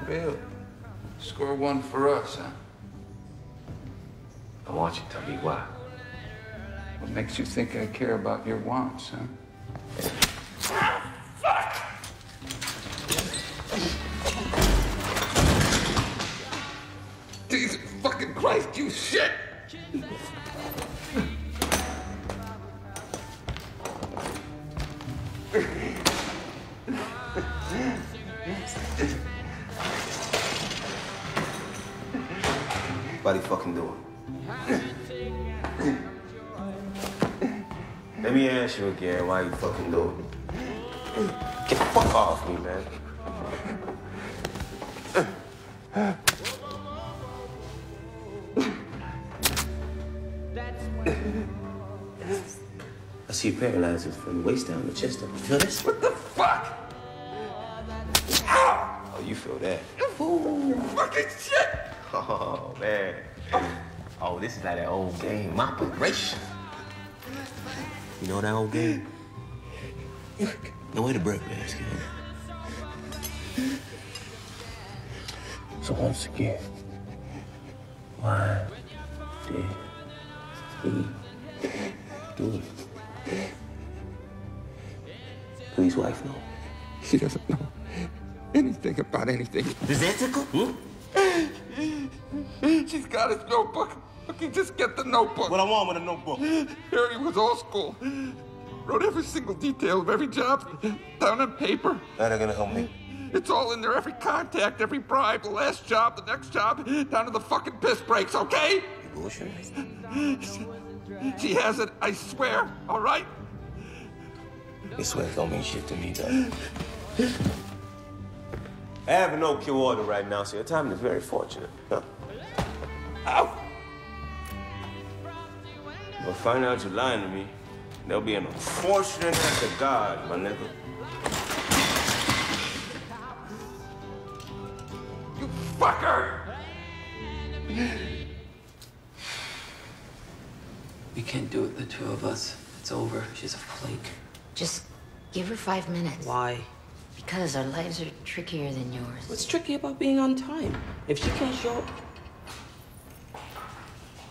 Bill, Score one for us, huh? I want you to tell me why. What makes you think I care about your wants, huh? Jesus fucking Christ, you shit! What are you fucking doing? Let me ask you again why you fucking do it. Get the fuck off me, man. I see you paralyzed from the waist down to the chest up. You feel this? What the fuck? Ow! Oh, you feel that? Ooh, fucking shit! [laughs] Oh, man. Oh, this is like that old game, operation. You know that old game? No way to break mask, So once again, why did he do it? Please, wife, know. She doesn't know anything about anything. Does that tickle? Hmm? She's got his notebook. He just get the notebook. What I want with a notebook? Harry was old school. Wrote every single detail of every job down on paper. That ain't gonna help me. It's all in there. Every contact, every bribe, the last job, the next job, down to the fucking piss breaks, okay? You bullshit. She has it, I swear, all right? This swear don't mean shit to me, though. I have a no-kill order right now, so your timing is very fortunate. Huh? Ow! But find out you're lying to me, there'll be an unfortunate act of God, my nigga. You fucker! We can't do it, the two of us. It's over. She's a flake. Just give her five minutes. Why? Because our lives are trickier than yours. What's tricky about being on time? If she can't show up.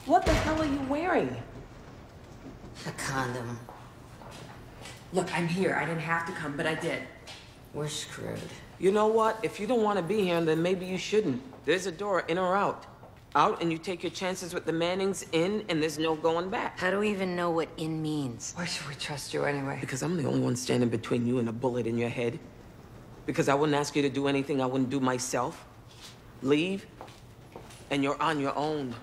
What the hell are you wearing? A condom. Look, I'm here. I didn't have to come, but I did. We're screwed. You know what? If you don't want to be here, then maybe you shouldn't. There's a door in or out. Out, and you take your chances with the Mannings in, and there's no going back. How do we even know what in means? Why should we trust you anyway? Because I'm the only one standing between you and a bullet in your head. Because I wouldn't ask you to do anything I wouldn't do myself. Leave, and you're on your own.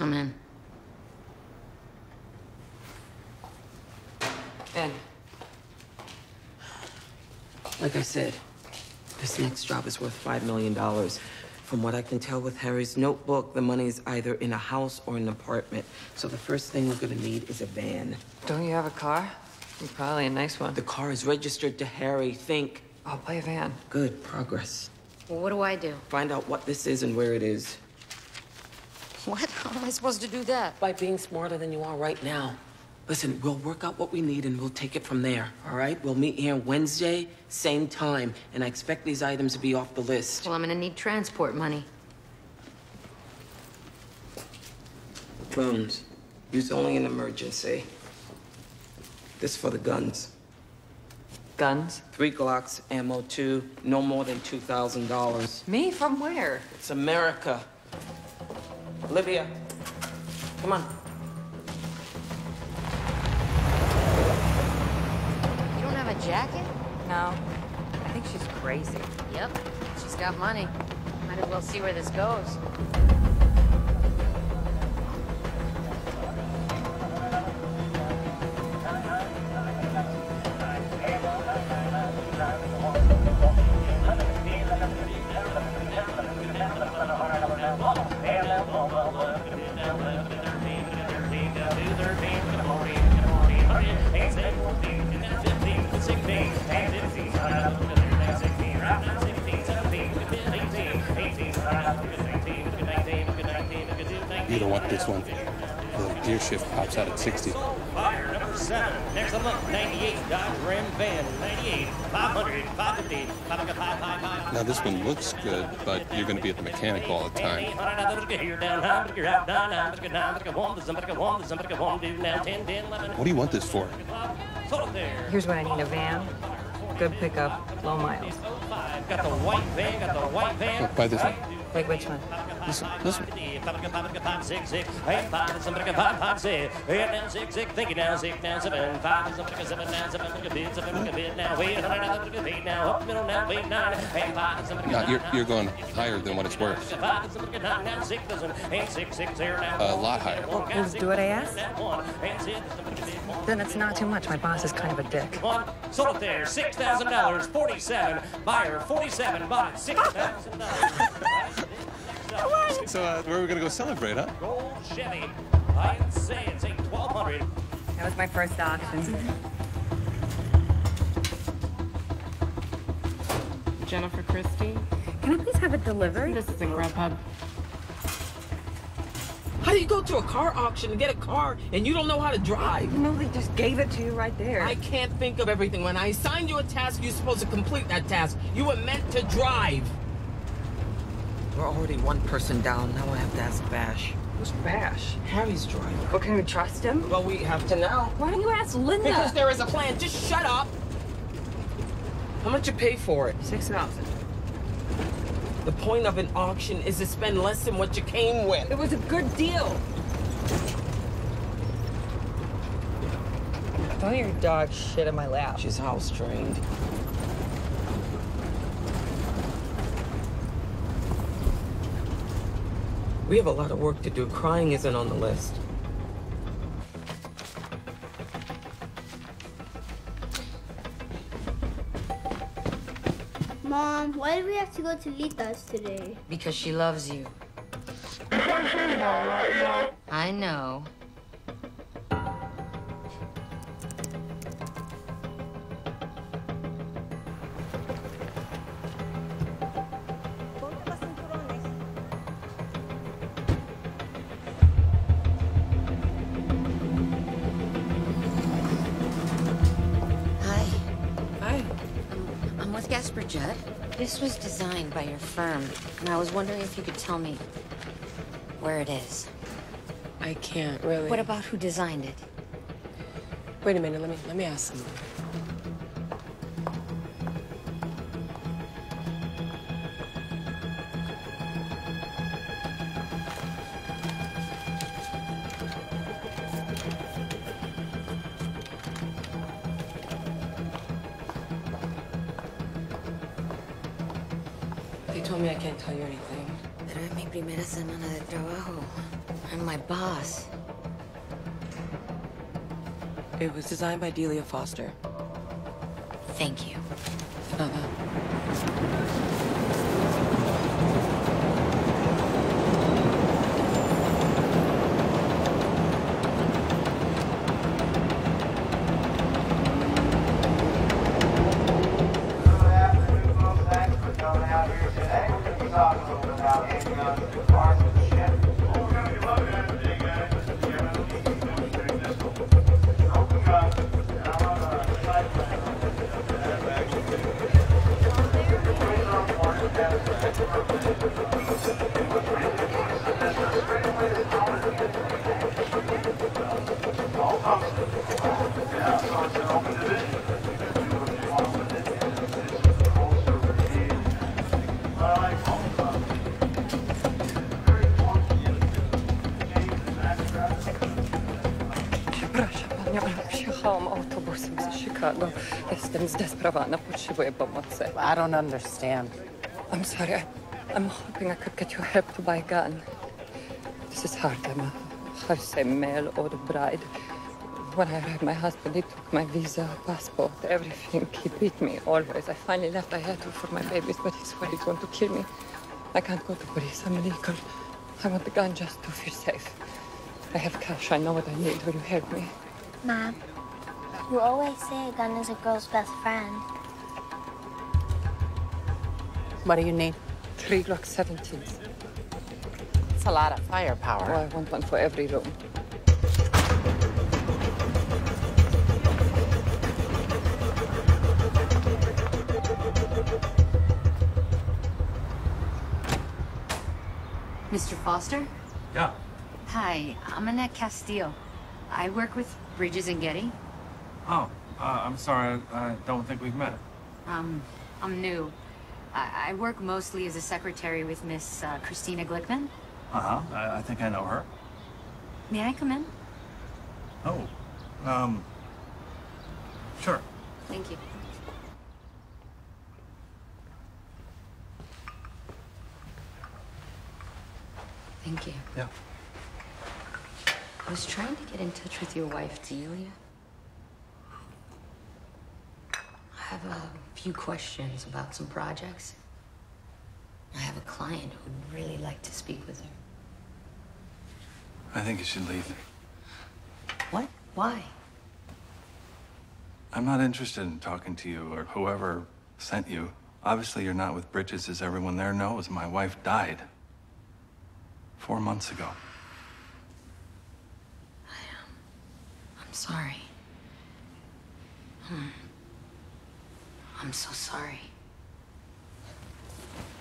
I'm in. Ben. Like I said, this next job is worth five million dollars. From what I can tell with Harry's notebook, the money is either in a house or an apartment. So the first thing we're gonna need is a van. Don't you have a car? Probably a nice one. The car is registered to Harry. Think. I'll buy a van. Good progress. Well, what do I do? Find out what this is and where it is. [laughs] What? How am I supposed to do that? By being smarter than you are right now. Listen, we'll work out what we need and we'll take it from there, all right? We'll meet here Wednesday, same time, and I expect these items to be off the list. Well, I'm gonna need transport money. Drones. Use only in emergency. This for the guns. Guns? Three Glocks, ammo two, no more than $2,000. Me? From where? It's America. Olivia, come on. You don't have a jacket? No. I think she's crazy. Yep. She's got money. Might as well see where this goes. Gear shift pops out at 60. Fire number seven. Next up, 98 Dodge Ram van. 98, 500, 550, 555, Now this one looks good, but you're going to be at the mechanic all the time. What do you want this for? Here's what I need a van, good pickup, low miles. Got the white van, got the white van. Look, buy this one. Wait, which one? This one. This one. Five, six, six, eight, five, somebody got five, five, six, eight, down, six, six, think it down, six, down, seven, five, somebody got seven, down, seven, look a bit, seven, look a bit, now, wait, hundred, now, look a bit, now, up, middle, now, wait, nine, eight, five, somebody No, you're, you're going higher than what it's worth. five, somebody got nine, now, six, dozen, eight, six, six, zero, now, A lot higher. Well, just do what I ask. one, and six, somebody got one. Then it's not too much. My boss is kind of a dick. One, sold it there, six thousand dollars, forty-seven. Buyer, forty-seven, bought six thousand dollars. So, uh, where are we gonna go celebrate, huh? Gold Chevy. I'd say it's a 1200. That was my first auction. Jennifer Christie. Can I please have it delivered? This is a Grubhub. How do you go to a car auction and get a car and you don't know how to drive? No, they just gave it to you right there. I can't think of everything. When I assigned you a task, you're supposed to complete that task. You were meant to drive. We're already one person down. Now I have to ask Bash. Who's Bash? Harry's driving. Well, can we trust him? Well, we have to now. Why don't you ask Linda? Because there is a plan. Just shut up. How much you pay for it? Six thousand. The point of an auction is to spend less than what you came with. It was a good deal. Throw your dog shit in my lap. She's house trained. We have a lot of work to do. Crying isn't on the list. Mom, why do we have to go to Lita's today? Because she loves you. I know. This was designed by your firm, and I was wondering if you could tell me where it is. I can't really. What about who designed it? Wait a minute. Let me let me ask someone. Designed by Delia Foster. Thank you. Jestem zdesperowana, potrzebuję pomocy. I don't understand. I'm sorry. I'm hoping I could get your help to buy a gun. This is hard. I'm a house male or a bride. When I arrived, my husband, he took my visa, passport, everything. He beat me always. I finally left. I had to for my babies, but he's swore he's going to kill me. I can't go to police. I'm illegal. I want the gun just to feel safe. I have cash. I know what I need. Will you help me? Mom, you always say a gun is a girl's best friend. What do you need? Three Glock 17s. It's a lot of firepower. Oh, I want one for every room. Mr. Foster? Yeah. Hi, I'm Annette Castillo. I work with Bridges and Getty. Oh, uh, I'm sorry. I, don't think we've met. Um, I'm new. I, I work mostly as a secretary with Miss uh, Christina Glickman. Uh huh. I, I think I know her. May I come in? Oh. Um. Sure. Thank you. Thank you. Yeah. I was trying to get in touch with your wife, Delia. I have a few questions about some projects. I have a client who'd really like to speak with her. I think you should leave. What? Why? I'm not interested in talking to you or whoever sent you. Obviously, you're not with Bridges, as everyone there knows. My wife died four months ago. I'm Um, I'm sorry. Hmm. I'm so sorry.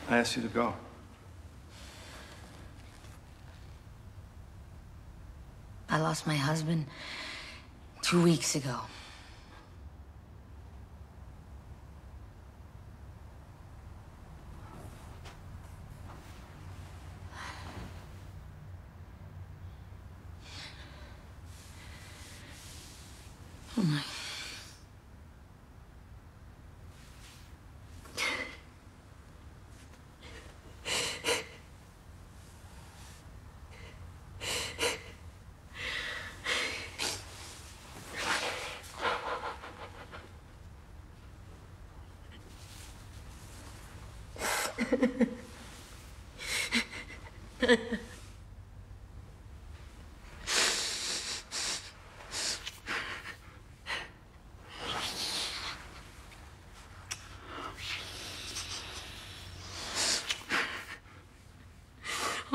I asked you to go. I lost my husband two weeks ago. Oh my.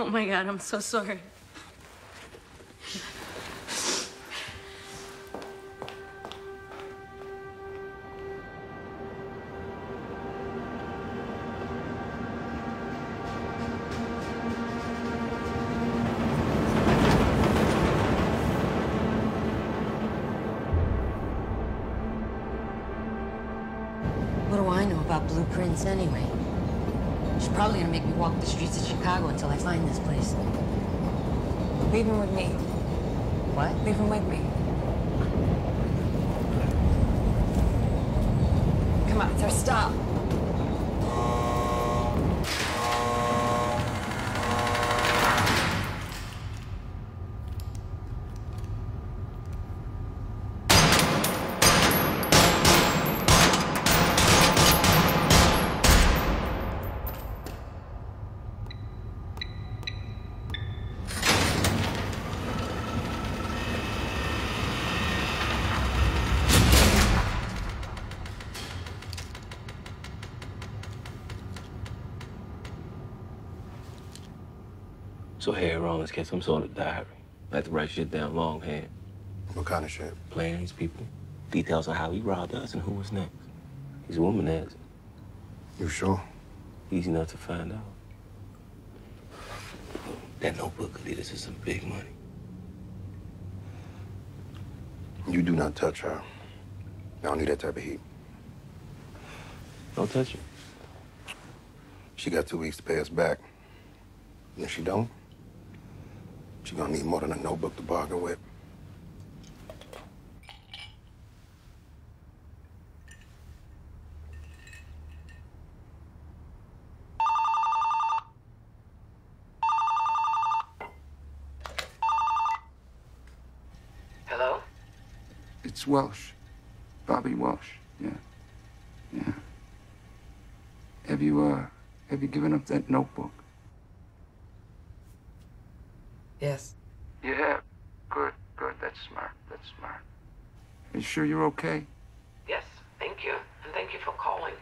Oh my God, I'm so sorry. What do I know about blueprints anyway? Probably gonna make me walk the streets of Chicago until I find this place. Leave him with me. What? Leave him with me. Come on, sir, stop. Rawlings kept some sort of diary. Like to write shit down longhand. What kind of shit? Plans, people. Details on how he robbed us and who was next. He's a womanizer. You sure? Easy enough to find out. That notebook could lead us to some big money. You do not touch her. I don't need that type of heat. Don't touch her. She got two weeks to pay us back. And if she don't, she gonna need more than a notebook to bargain with. Hello? It's Welsh. Bobby Welsh. Yeah. Yeah. Have you, uh, have you given up that notebook? Yes. You have? Good, good. That's smart. That's smart. Are you sure you're okay? Yes, thank you. And thank you for calling.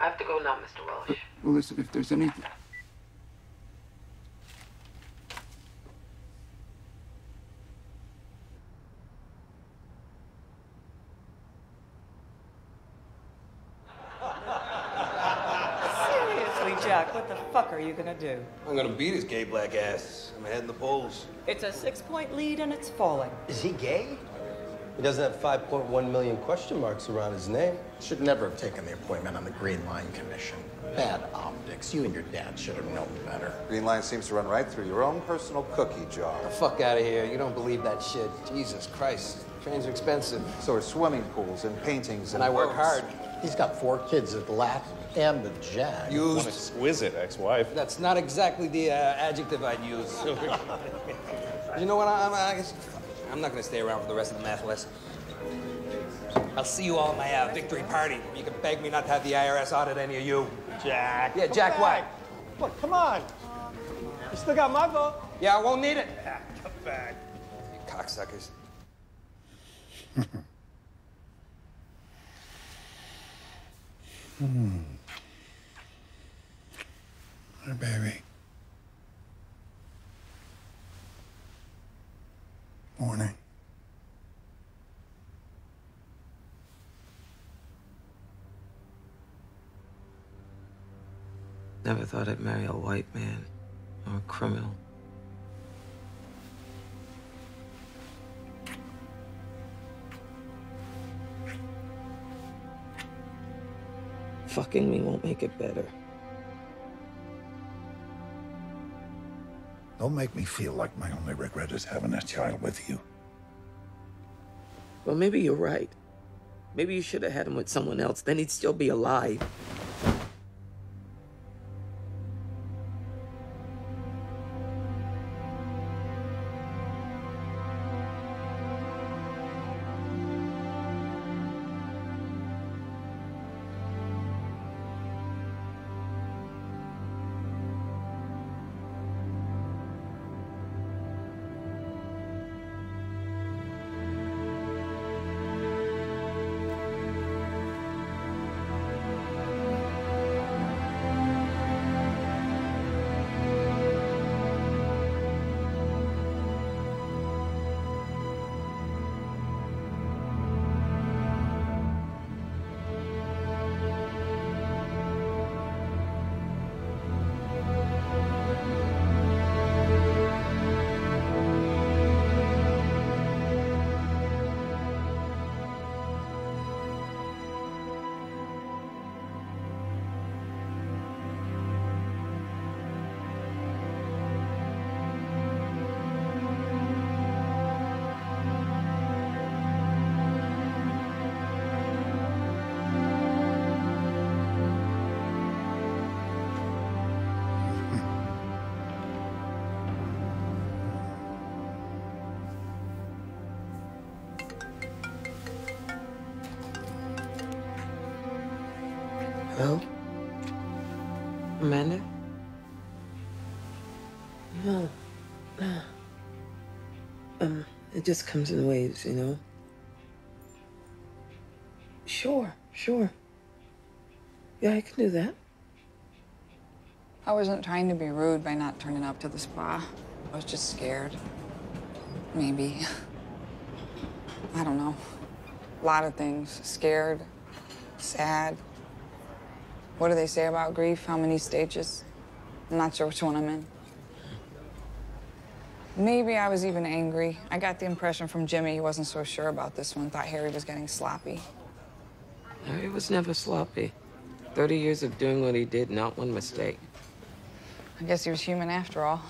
I have to go now, Mr. Welsh. Well, listen, if there's anything. Seriously, Jack, what the fuck are you gonna do? I'm gonna beat his gay black ass. I'm ahead in the polls. It's a six point lead and it's falling. Is he gay? He doesn't have 5.1 million question marks around his name. Should never have taken the appointment on the Green Line Commission. Bad optics. You and your dad should have known better. Green line seems to run right through your own personal cookie jar. The fuck out of here. You don't believe that shit. Jesus Christ. Trains are expensive. So are swimming pools and paintings and And I work boats. hard. He's got four kids at Lat and the Jag. Used. exquisite ex-wife. That's not exactly the uh, adjective I'd use. [laughs] you know what? I'm, I guess, I'm not gonna stay around for the rest of the math lesson. I'll see you all at my uh, victory party. You can beg me not to have the IRS audit any of you. Jack. Yeah, Jack come White. back. Look, come on. You still got my vote. Yeah, I won't need it. Come back. You cocksuckers. [laughs] Hmm. Hey, baby. Morning. Never thought I'd marry a white man or a criminal. Fucking me won't make it better. Don't make me feel like my only regret is having a child with you. Well, maybe you're right. Maybe you should have had him with someone else. Then he'd still be alive. Um, it just comes in waves, you know? Sure, sure. Yeah, I can do that. I wasn't trying to be rude by not turning up to the spa. I was just scared. Maybe. I don't know. A lot of things. Scared, sad. What do they say about grief? How many stages? I'm not sure which one I'm in. Maybe I was even angry. I got the impression from Jimmy he wasn't so sure about this one, thought Harry was getting sloppy. Harry was never sloppy. 30 years of doing what he did, not one mistake. I guess he was human after all.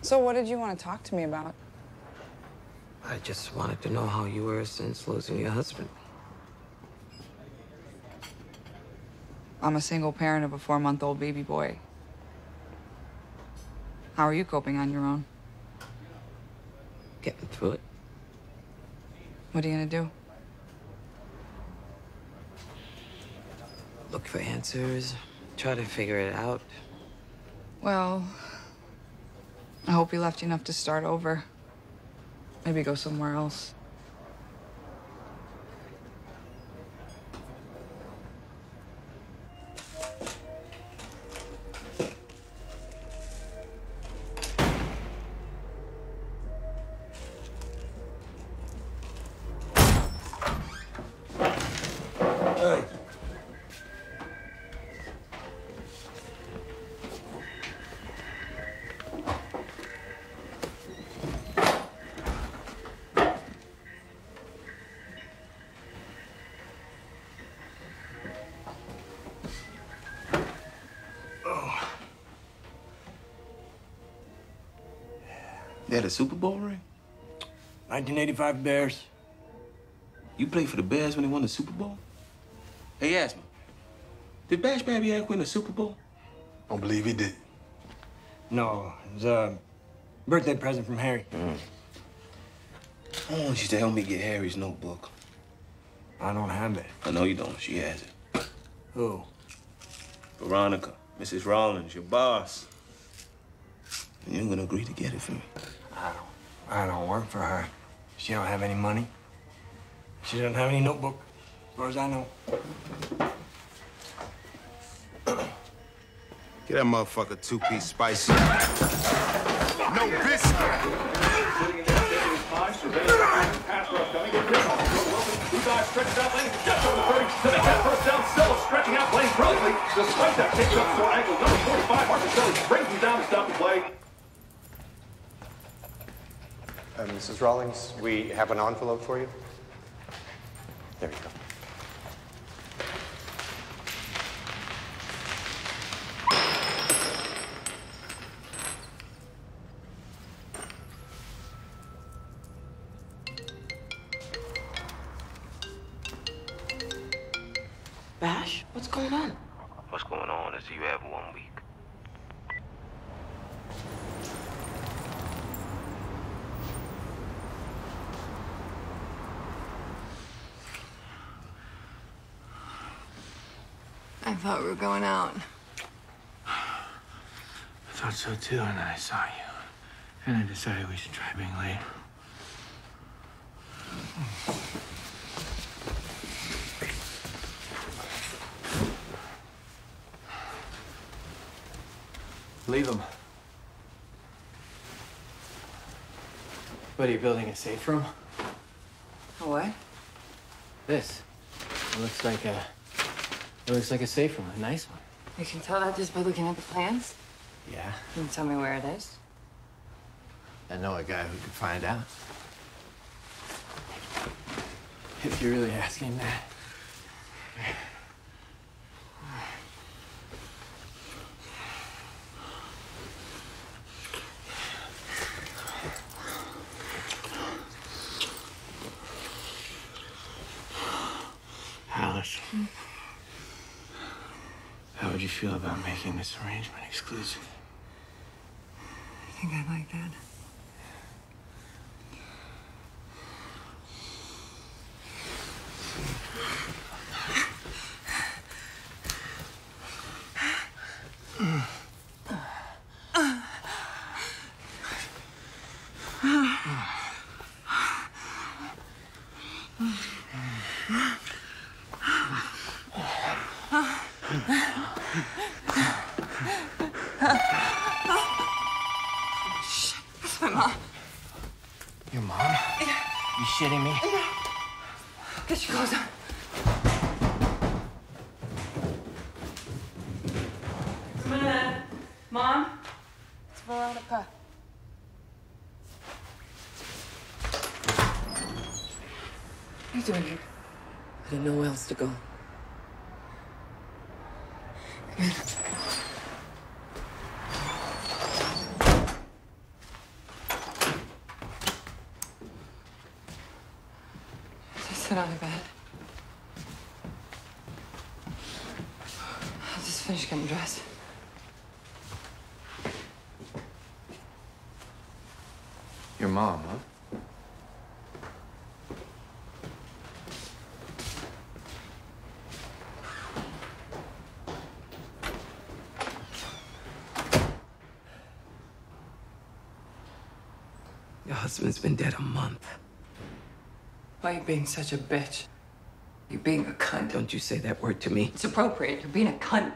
So what did you want to talk to me about? I just wanted to know how you were since losing your husband. I'm a single parent of a four-month-old baby boy. How are you coping on your own? Getting through it. What are you gonna do? Look for answers, try to figure it out. Well, I hope he left you enough to start over. Maybe go somewhere else. Had a Super Bowl ring? 1985 Bears. You played for the Bears when they won the Super Bowl? Hey, ask me. Did Bash Baby Act win the Super Bowl? I Don't believe he did. No, it was a birthday present from Harry. Mm. I want you to help me get Harry's notebook. I don't have it. I know you don't. She has it. Who? Veronica, Mrs. Rawlings, your boss. And you're gonna agree to get it for me. I don't. Work for her. She don't have any money. She doesn't have any notebook, as far as I know. [clears throat] Get that motherfucker two-piece spicy. No biscuit. stretches out lane just over 30 to the head first down still stretching out lane brilliantly despite that takes sore ankle number 45 Marcus Phillips brings him down to stop the play Uh, Uh, Mrs. Rawlings, we have an envelope for you. There you go. Going out. I thought so too, and then I saw you. And I decided we should try being late. Leave him. What are you building a safe room? What? This. It looks like a. It looks like a safe room, a nice one. You can tell that just by looking at the plans. Yeah. You can tell me where it is? I know a guy who could find out. If you're really asking that. Alice. How would you feel about making this arrangement exclusive? I think I like that. Shit, that's my mom. Your mom? You shitting me? Get your clothes on. Come in. Mom? It's Veronica. What are you doing here? I didn't know where else to go. Come in. Just sit on bed. I'll just finish getting dressed. Your mom, huh? Your husband's been dead a month. Why are you being such a bitch? You're being a cunt. Don't you say that word to me. It's appropriate. You're being a cunt.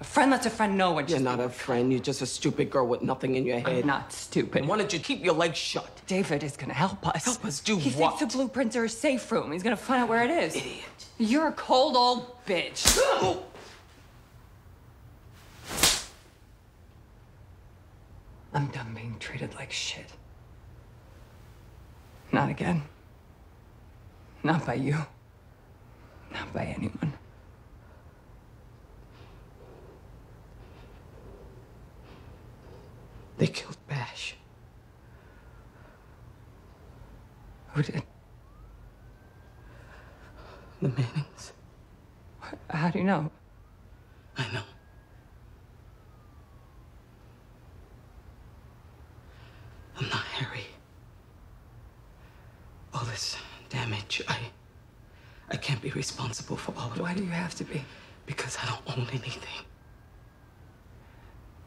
A friend lets a friend know when You're she's not a friend. You're just a stupid girl with nothing in your head. I'm not stupid. Why don't you keep your legs shut? David is gonna help us. Help us do he what? thinks the blueprints are a safe room. He's gonna find out where it is. Idiot. You're a cold old bitch. [gasps] I'm done being treated like shit. Not again. Not by you. Not by anyone. They killed Bash. Who did? The Mannings. How do you know? I know. I'm not Harry. All this damage, I. I can't be responsible for all of it. Why do you have to be? Because I don't own anything.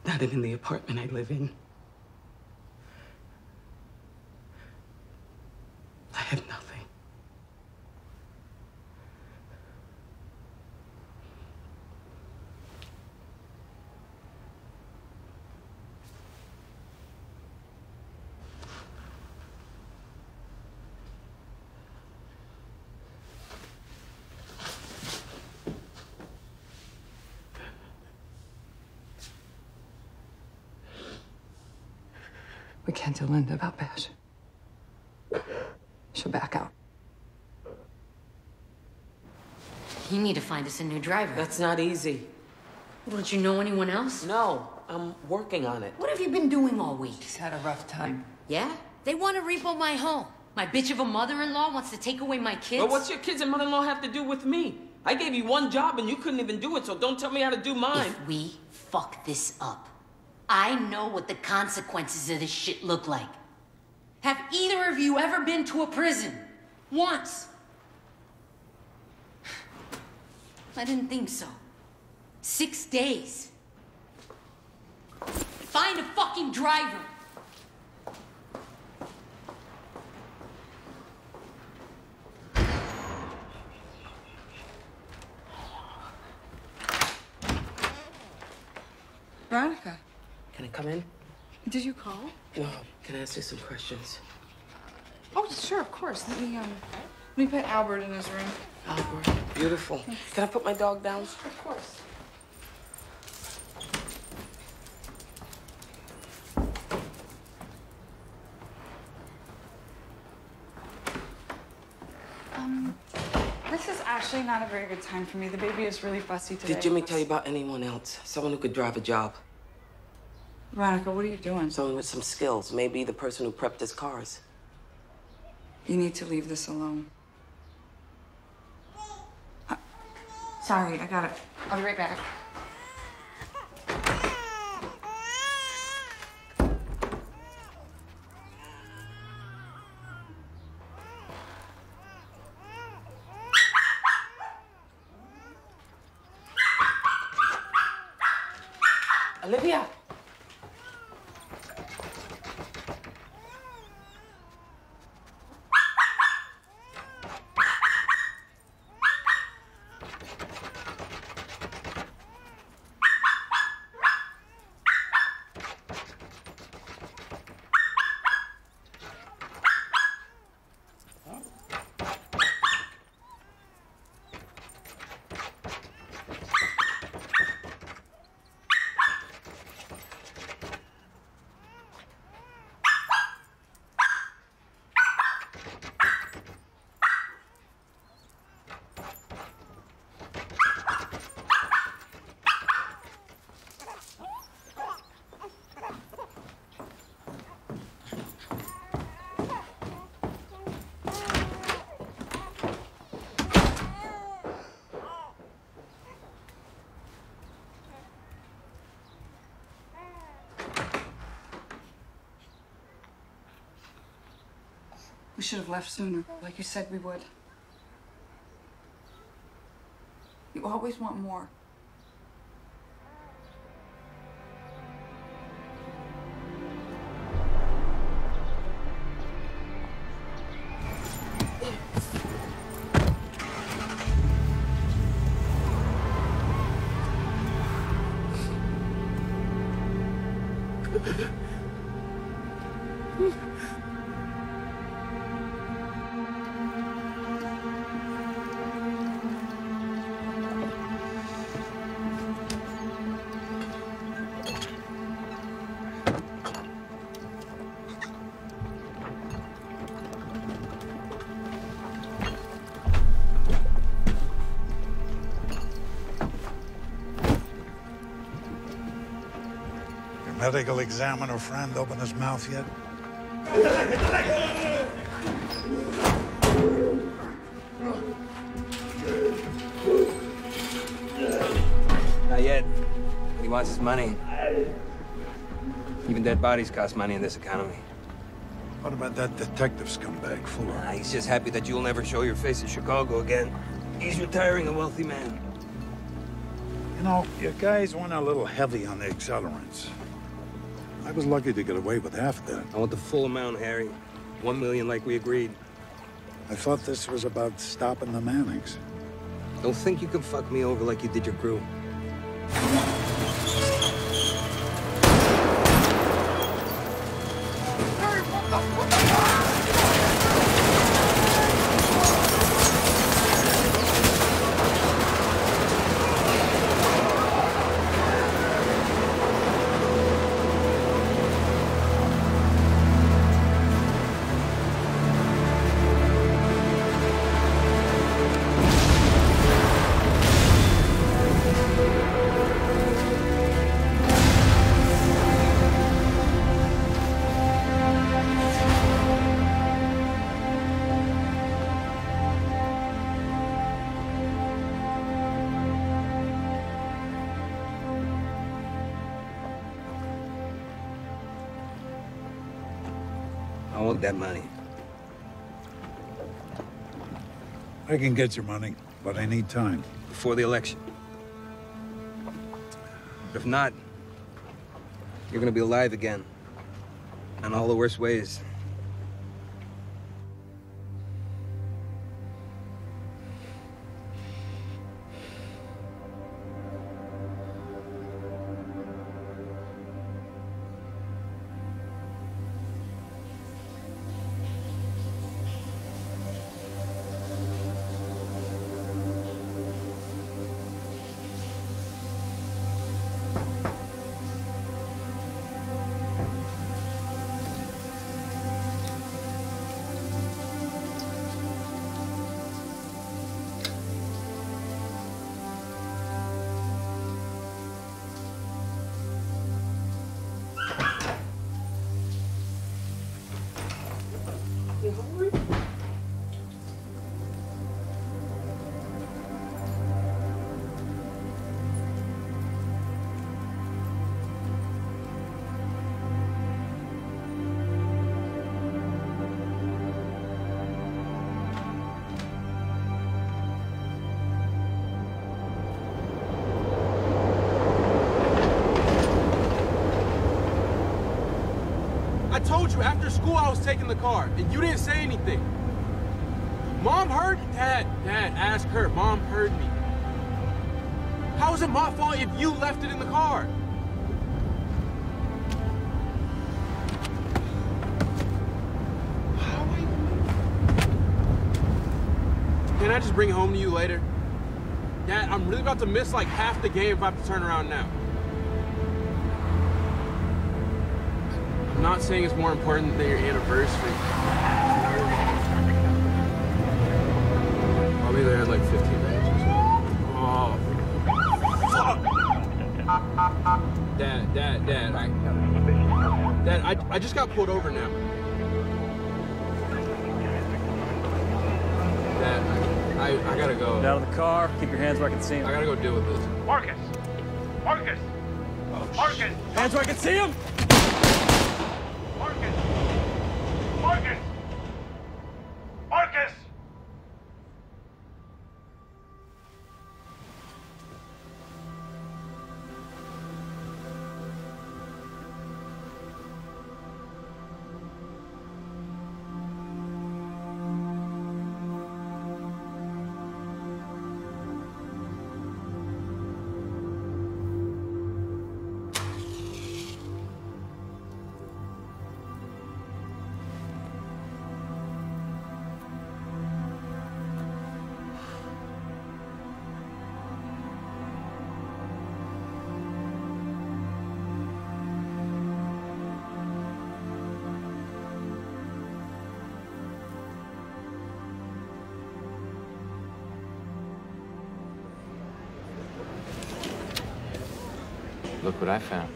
Not even the apartment I live in. I have nothing. We can't tell Linda about Bash. She'll back out. You need to find us a new driver. That's not easy. Don't you know anyone else? No, I'm working on it. What have you been doing all week? She's had a rough time. Yeah? They want to repo my home. My bitch of a mother-in-law wants to take away my kids. But what's your kids and mother-in-law have to do with me? I gave you one job and you couldn't even do it, so don't tell me how to do mine. If we fuck this up, I know what the consequences of this shit look like. Have either of you ever been to a prison? Once? [sighs] I didn't think so. Six days. Find a fucking driver. Veronica, Can I come in? did you call? No. Can I ask you some questions? Oh, sure, of course. Let me, um, let me put Albert in his room. Albert, beautiful. Can I put my dog down? Of course. Um, this is actually not a very good time for me. The baby is really fussy today. Did Jimmy tell you about anyone else? Someone who could drive a job? Veronica, what are you doing? Someone with some skills. Maybe the person who prepped his cars. You need to leave this alone. Uh, sorry, I got it. I'll be right back. Should have left sooner, like you said we would. You always want more. Medical examiner friend open his mouth yet? Not yet. He wants his money. Even dead bodies cost money in this economy. What about that detective scumbag, Fuller? Ah, he's just happy that you'll never show your face in Chicago again. He's retiring a wealthy man. You know, your guys went a little heavy on the accelerants. I was lucky to get away with half of that. I want the full amount, Harry. One million like we agreed. I thought this was about stopping the Mannings. Don't think you can fuck me over like you did your crew. That money. I can get your money, but I need time. Before the election. If not, you're gonna be alive again. In all the worst ways. School I was taking the car, and you didn't say anything. Mom heard Dad. Dad, ask her. Mom heard me. How is it my fault if you left it in the car? Can I just bring it home to you later? Dad, I'm really about to miss like half the game if I have to turn around now. Not saying it's more important than your anniversary. I'll be there in like 15 minutes or so. Oh, fuck! Dad, Dad, Dad, I... Dad, I, I just got pulled over now. Dad, I, I, I gotta go. Get out of the car. Keep your hands where I can see them. I gotta go deal with this. Marcus! Marcus! Oh, Marcus! Hands where I can see them. Look what I found.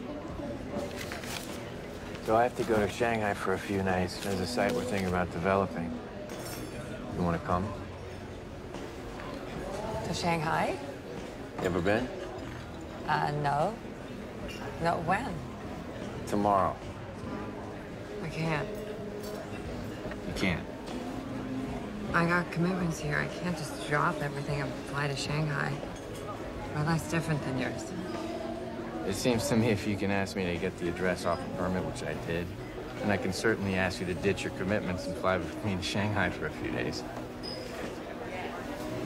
So I have to go to Shanghai for a few nights. There's a site we're thinking about developing. You want to come? To Shanghai? You ever been? Uh, no. No, when? Tomorrow. I can't. You can't. I got commitments here. I can't just drop everything and fly to Shanghai. My life's different than yours. It seems to me if you can ask me to get the address off the permit, which I did, then I can certainly ask you to ditch your commitments and fly with me to Shanghai for a few days.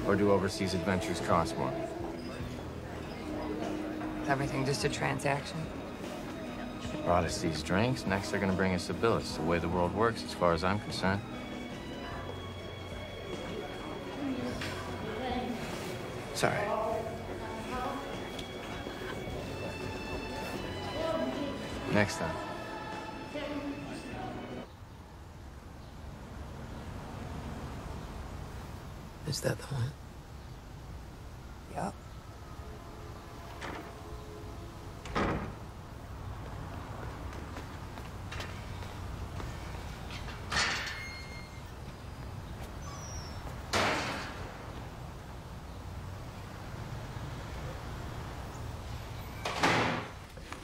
Or do overseas adventures cost more? Is everything just a transaction? They brought us these drinks. Next, they're gonna bring us the bill. It's the way the world works, as far as I'm concerned. Sorry. Next time. Is that the one? Yep.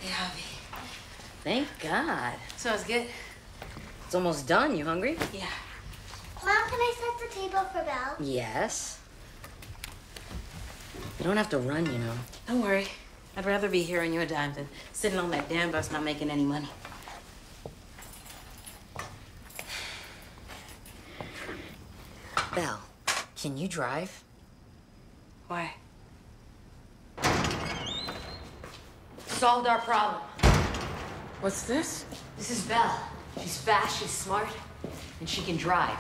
Hey, Javi. Thank God. So it's good. It's almost done. You hungry? Yeah. Mom, can I set the table for Belle? Yes. You don't have to run, you know. Don't worry. I'd rather be here on your dime than sitting on that damn bus not making any money. Belle, can you drive? Why? Solved our problem. What's this? This is Belle. She's fast, she's smart, and she can drive.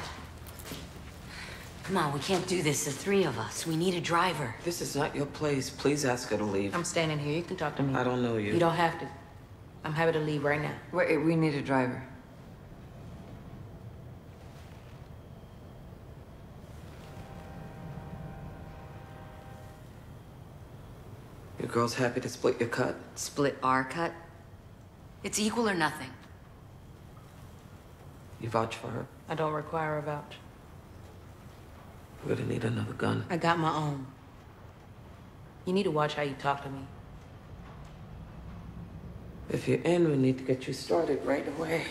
Come on, we can't do this, the three of us. We need a driver. This is not your place. Please ask her to leave. I'm standing here. You can talk to me. I don't know you. You don't have to. I'm happy to leave right now. Wait, we need a driver. Your girl's happy to split your cut. Split our cut? It's equal or nothing. You vouch for her. I don't require a vouch. We're gonna need another gun. I got my own. You need to watch how you talk to me. If you're in, we need to get you started right away.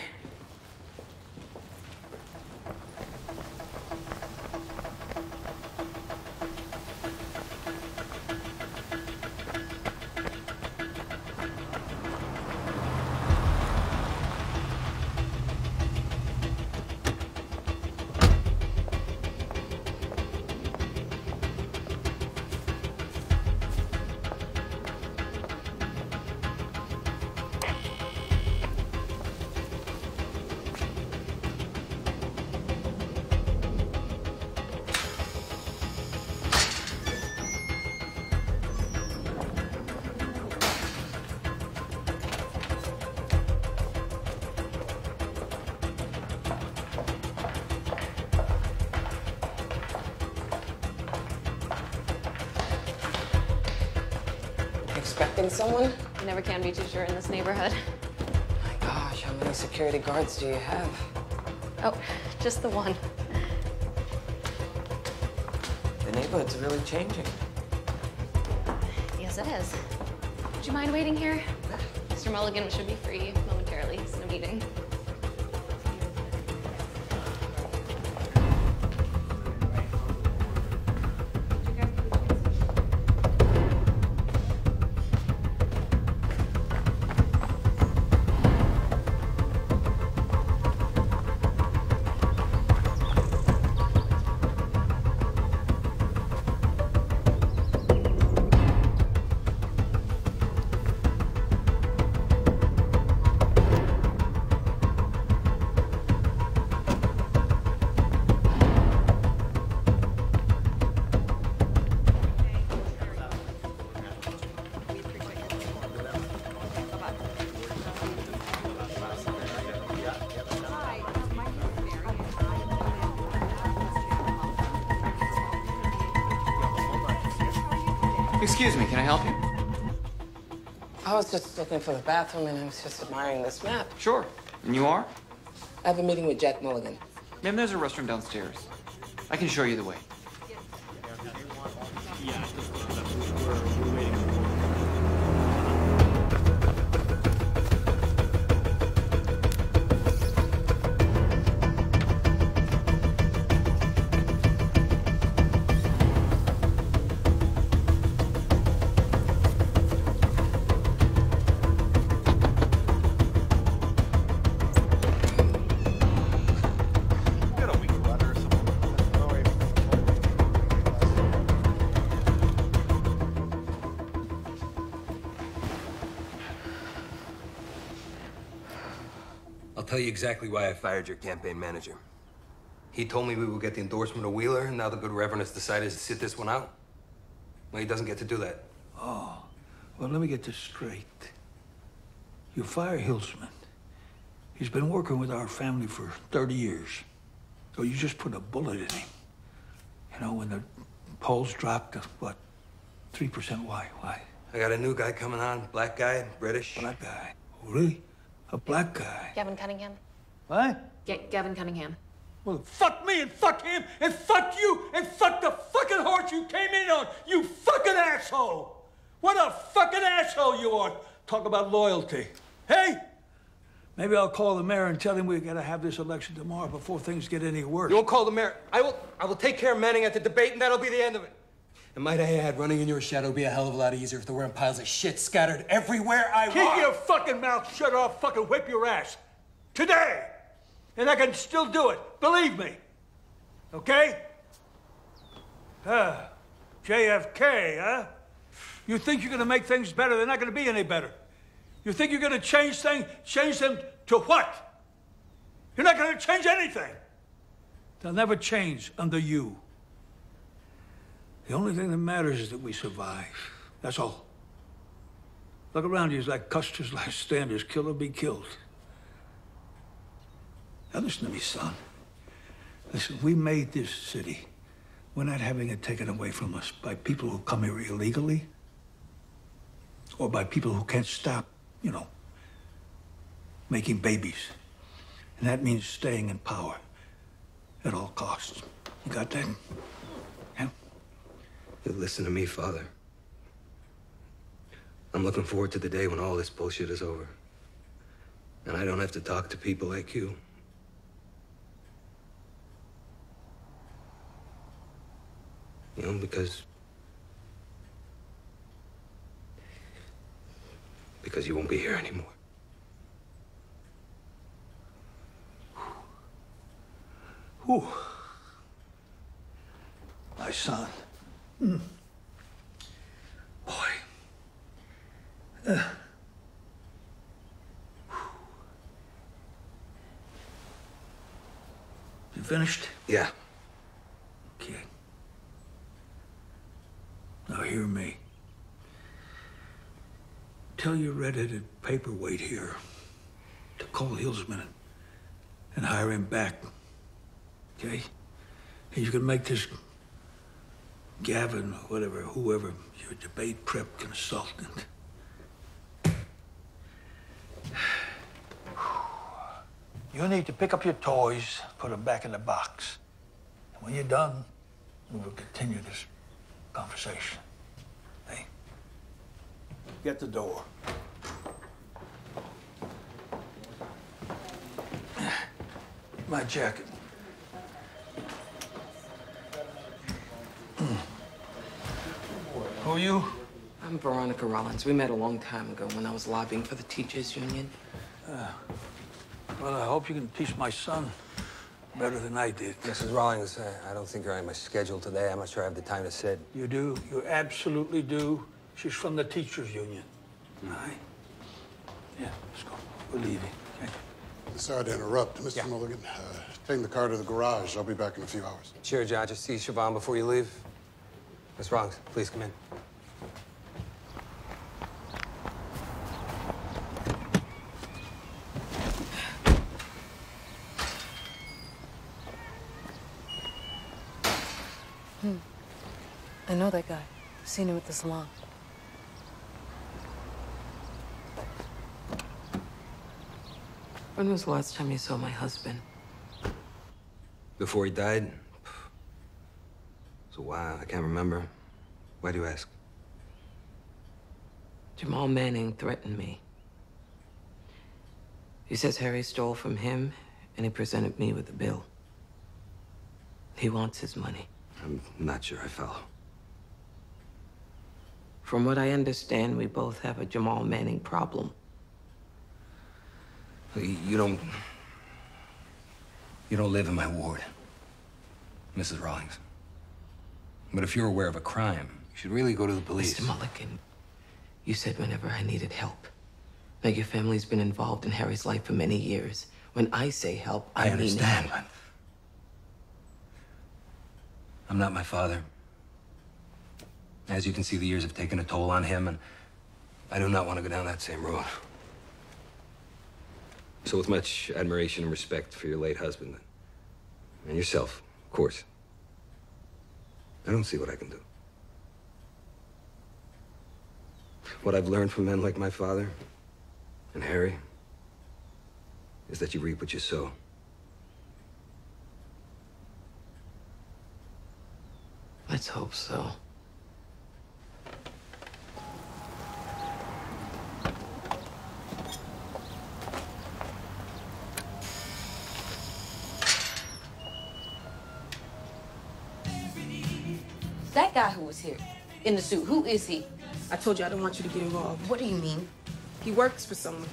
Expecting someone? You never can be too sure in this neighborhood. My gosh, how many security guards do you have? Oh, just the one. The neighborhood's really changing. Yes, it is. Would you mind waiting here? Mr. Mulligan should be free momentarily. He's in a meeting. For the bathroom and I was just admiring this map. Sure. And you are? I have a meeting with Jack Mulligan. Ma'am, there's a restroom downstairs. I can show you the way. Exactly why I fired your campaign manager. He told me we would get the endorsement of Wheeler, and now the good reverend has decided to sit this one out. Well, he doesn't get to do that. Oh, well, let me get this straight. You fire Hilsman. He's been working with our family for 30 years. So you just put a bullet in him. You know, when the polls dropped to, what, 3%? Why? Why? I got a new guy coming on, black guy, British. Black guy. Oh, really? A black guy? Gavin Cunningham. What? Get Gavin Cunningham. Well, fuck me and fuck him and fuck you and fuck the fucking horse you came in on, you fucking asshole! What a fucking asshole you are! Talk about loyalty. Hey! Maybe I'll call the mayor and tell him we gotta have this election tomorrow before things get any worse. You won't call the mayor. I will. I will take care of Manning at the debate, and that'll be the end of it. And might I add, running in your shadow would be a hell of a lot easier if there weren't piles of shit scattered everywhere I Keep walk. your fucking mouth shut or I'll fucking whip your ass. Today! And I can still do it. Believe me. Okay? Ah, JFK, huh? You think you're gonna make things better? They're not gonna be any better. You think you're gonna change things? Change them to what? You're not gonna change anything. They'll never change under you. The only thing that matters is that we survive. That's all. Look around you. It's like Custer's last stand is kill or be killed. Now listen to me, son. Listen, we made this city. We're not having it taken away from us by people who come here illegally or by people who can't stop, you know, making babies. And that means staying in power at all costs. You got that? You listen to me, Father. I'm looking forward to the day when all this bullshit is over. And I don't have to talk to people like you. You know, because. Because you won't be here anymore. Whew. My son. Hmm. Boy. Uh. You finished? Yeah. Okay. Now hear me. Tell your redheaded paperweight here to call Hillsman and hire him back. Okay? And you can make this Gavin, whatever, whoever, your debate prep consultant. [sighs] You need to pick up your toys, put them back in the box. And when you're done, we will continue this conversation. Hey? Get the door. [sighs] My jacket. Who are you? I'm Veronica Rawlings. We met a long time ago when I was lobbying for the teachers union. Uh, well, I hope you can teach my son better than I did. Mrs. Rawlings, uh, I don't think you're on my schedule today. I'm not sure I have the time to sit. You do. You absolutely do. She's from the teachers union. All right? Yeah, let's go. We're leaving. Okay? Sorry to interrupt, Mr. Mulligan. Uh, taking the car to the garage. I'll be back in a few hours. Sure, John. Just see Siobhan before you leave. Miss Rawlings, please come in. Know that guy. Seen him at the salon. When was the last time you saw my husband? Before he died? It's a while. I can't remember. Why do you ask? Jamal Manning threatened me. He says Harry stole from him, and he presented me with a bill. He wants his money. I'm not sure I follow. From what I understand, we both have a Jamal Manning problem. You don't. You don't live in my ward, Mrs. Rawlings. But if you're aware of a crime, you should really go to the police. Mr. Mulligan, you said whenever I needed help. Now, your family's been involved in Harry's life for many years. When I say help, I, I understand, mean help. I'm not my father. As you can see, the years have taken a toll on him, and I do not want to go down that same road. So, with much admiration and respect for your late husband, and yourself, of course, I don't see what I can do. What I've learned from men like my father and Harry is that you reap what you sow. Let's hope so. That guy who was here in the suit, who is he? I told you I don't want you to get involved. What do you mean? He works for someone.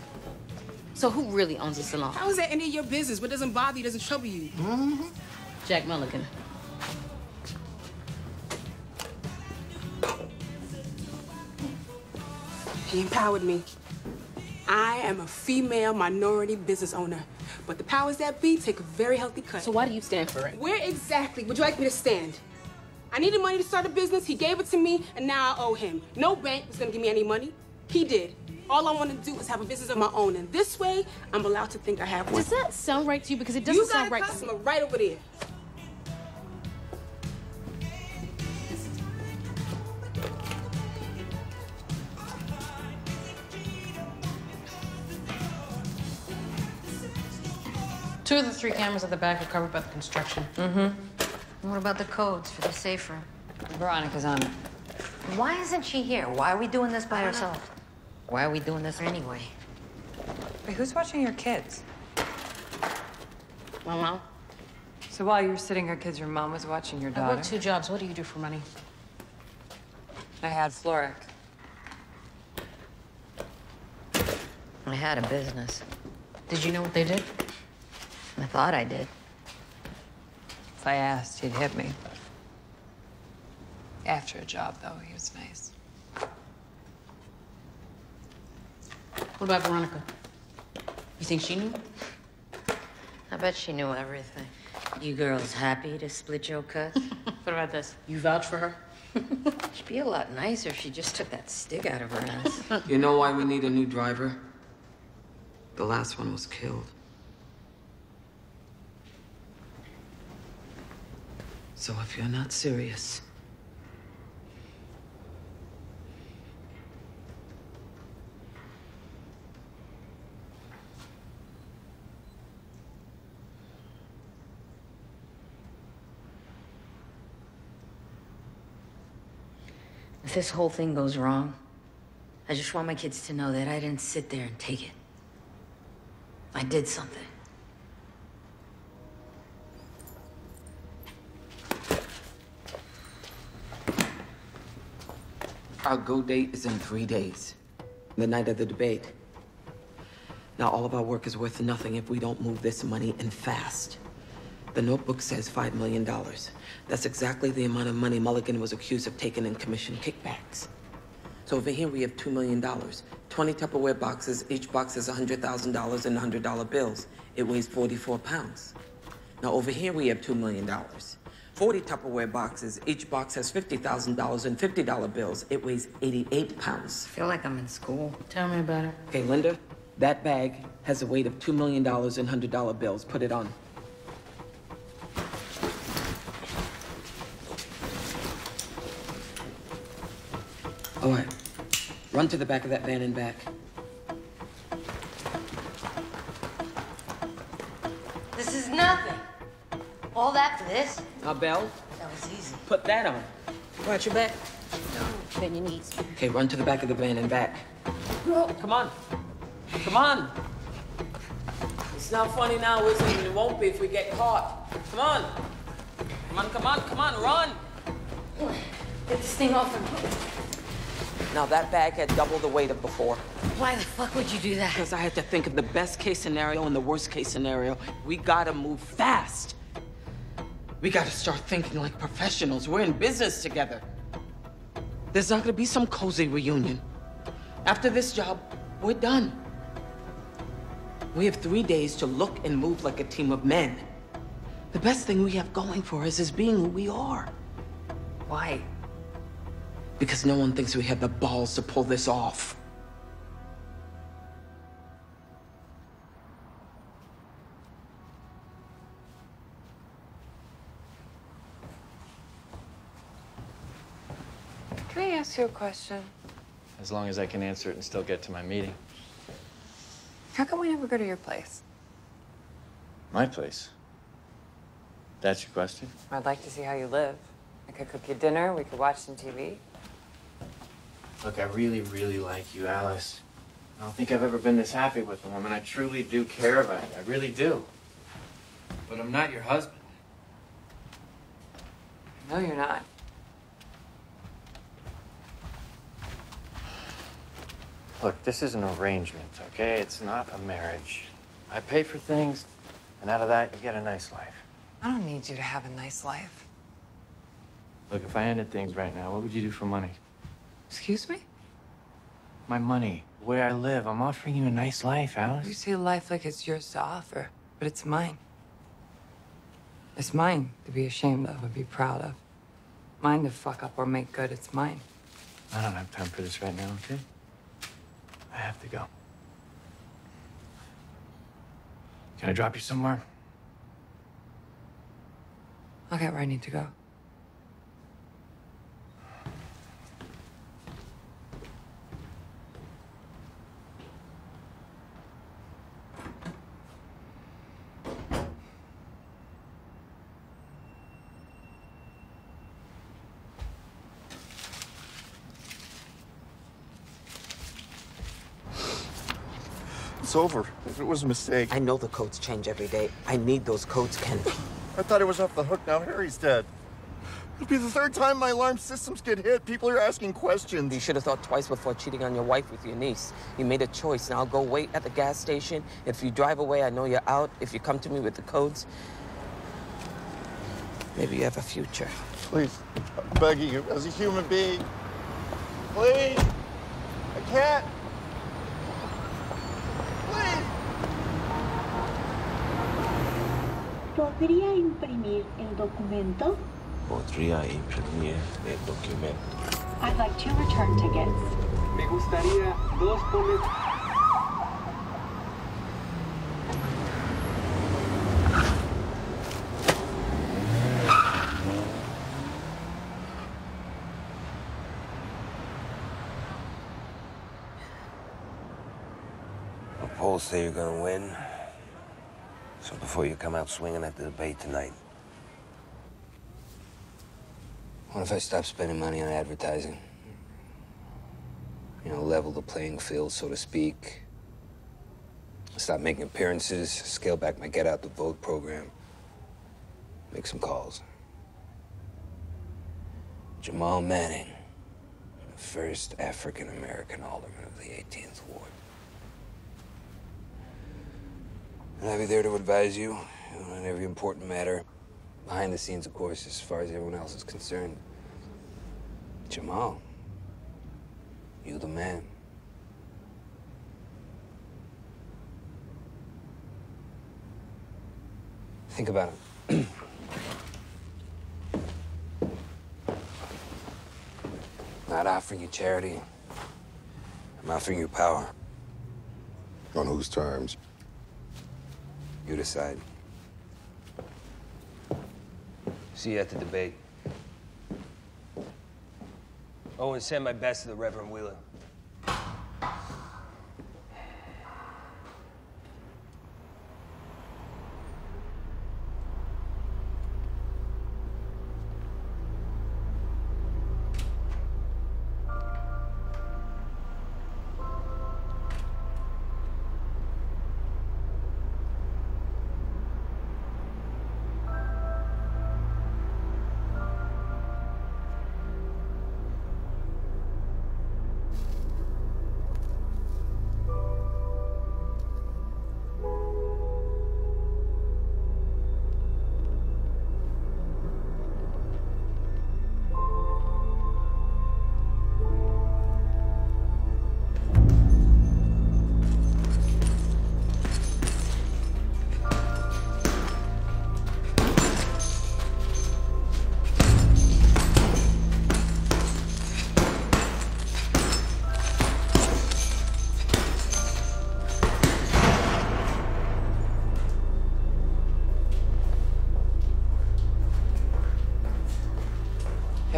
So who really owns the salon? How is that any of your business? What doesn't bother you doesn't trouble you. Mm-hmm. Jack Mulligan. He empowered me. I am a female minority business owner. But the powers that be take a very healthy cut. So why do you stand for it? Where exactly would you like me to stand? I needed money to start a business. He gave it to me, and now I owe him. No bank was gonna give me any money. He did. All I want to do is have a business of my own, and this way, I'm allowed to think I have one. Does that sound right to you? Because it doesn't sound right. you got sound a right to customer me. right over there. Two of the three cameras at the back are covered by the construction. Mm-hmm. What about the codes for the safe room? Veronica's on it. Why isn't she here? Why are we doing this by ourselves? Why are we doing this anyway? Wait, who's watching your kids? My mom. So while you were sitting here, kids, your mom was watching your I daughter? work two jobs. What do you do for money? I had Florek. I had a business. Did you know what they did? I thought I did. If I asked, he'd hit me. After a job, though, he was nice. What about Veronica? You think she knew? I bet she knew everything. You girls happy to split your cut? [laughs] What about this? You vouch for her? [laughs] She'd be a lot nicer if she just took that stick out of her ass. [laughs] You know why we need a new driver? The last one was killed. So if you're not serious, If this whole thing goes wrong, I just want my kids to know that I didn't sit there and take it. I did something. Our go date is in three days, the night of the debate. Now, all of our work is worth nothing if we don't move this money and fast. The notebook says $5 million. That's exactly the amount of money Mulligan was accused of taking in commission kickbacks. So over here we have $2 million. 20 Tupperware boxes, each box has $100,000 in $100 bills. It weighs 44 pounds. Now over here we have $2 million. 40 Tupperware boxes, each box has $50,000 in $50 bills. It weighs 88 pounds. I feel like I'm in school. Tell me about it. Okay, Linda, that bag has a weight of $2 million in $100 bills. Put it on. All right. Run to the back of that van and back. This is nothing. All that for this? Now, Belle, That was easy. put that on. Watch your back. No, Bend your knees. Okay, run to the back of the van and back. No. Come on. Come on. It's not funny now, is it? It won't be if we get caught. Come on. Come on, come on, come on, run. Get this thing off him. Now, that bag had double the weight of before. Why the fuck would you do that? Because I had to think of the best case scenario and the worst case scenario. We gotta move fast. We gotta start thinking like professionals. We're in business together. There's not gonna be some cozy reunion. After this job, we're done. We have three days to look and move like a team of men. The best thing we have going for us is being who we are. Why? Because no one thinks we have the balls to pull this off. Can I a question? As long as I can answer it and still get to my meeting. How come we never go to your place? My place. That's your question? I'd like to see how you live. I could cook you dinner, we could watch some TV. Look, I really, really like you, Alice. I don't think I've ever been this happy with a woman. I truly do care about you. I really do. But I'm not your husband. No, you're not. Look, this is an arrangement, okay? It's not a marriage. I pay for things, and out of that, you get a nice life. I don't need you to have a nice life. Look, if I ended things right now, what would you do for money? Excuse me? My money, where I live. I'm offering you a nice life, Alice. You see life like it's yours to offer, but it's mine. It's mine to be ashamed of or be proud of. Mine to fuck up or make good. It's mine. I don't have time for this right now, okay? I have to go. Can I drop you somewhere? I'll get where I need to go. Over. If it was a mistake. I know the codes change every day. I need those codes, Ken. I thought it was off the hook. Now Harry's dead. It'll be the third time my alarm systems get hit. People are asking questions. You should have thought twice before cheating on your wife with your niece. You made a choice. Now I'll go wait at the gas station. If you drive away, I know you're out. If you come to me with the codes, maybe you have a future. Please, I'm begging you, as a human being. Please. I can't. ¿Podría imprimir el documento? Podría imprimir el documento. I'd like two return tickets. Me gustaría dos boletos. The polls say you're gonna win. So before you come out swinging at the debate tonight, what if I stop spending money on advertising? You know, level the playing field, so to speak. Stop making appearances, scale back my get out the vote program, make some calls. Jamal Manning, the first African American alderman of the 18th Ward. And I'll be there to advise you on every important matter. Behind the scenes, of course, as far as everyone else is concerned. Jamal, you the man. Think about it. [clears throat] Not offering you charity. I'm offering you power. On whose terms? You decide. See you at the debate. Oh, and send my best to the Reverend Wheeler.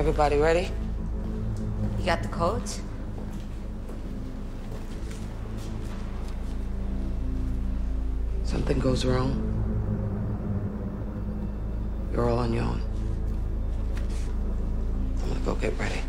everybody. Ready? You got the codes? Something goes wrong. You're all on your own. I'm gonna go get ready.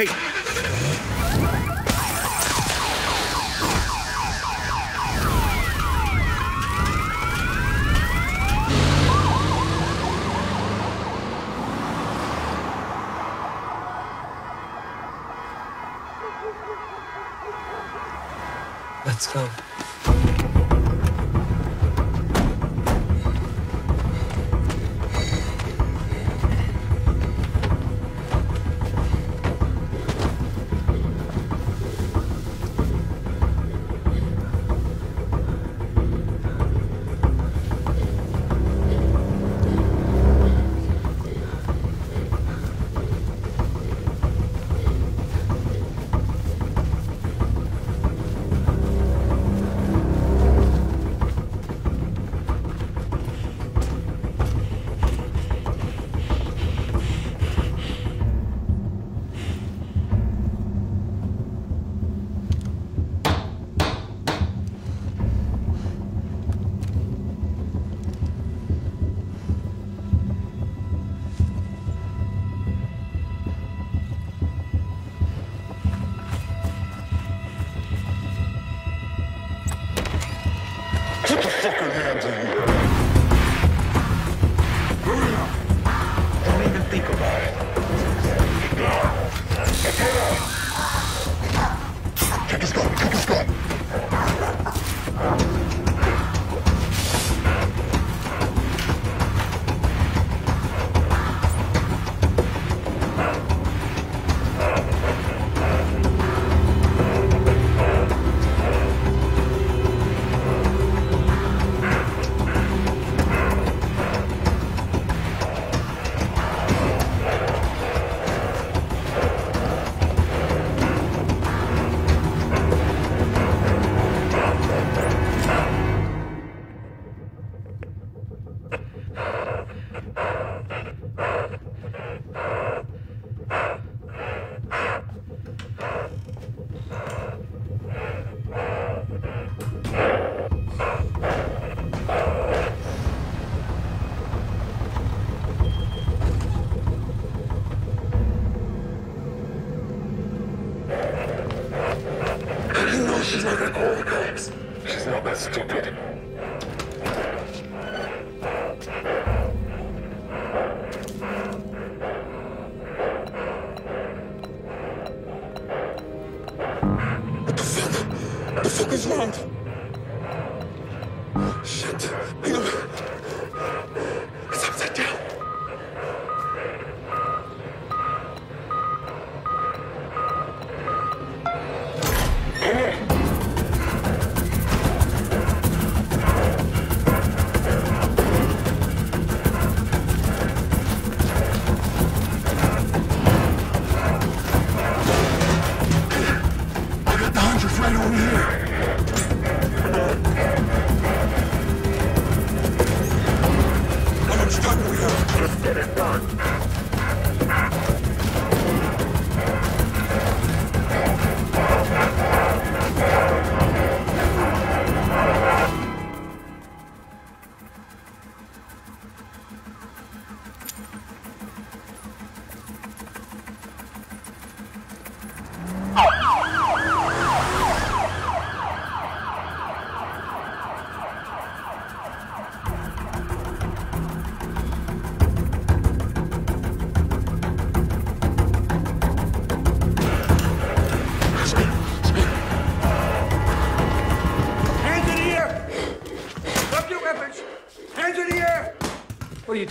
Hey!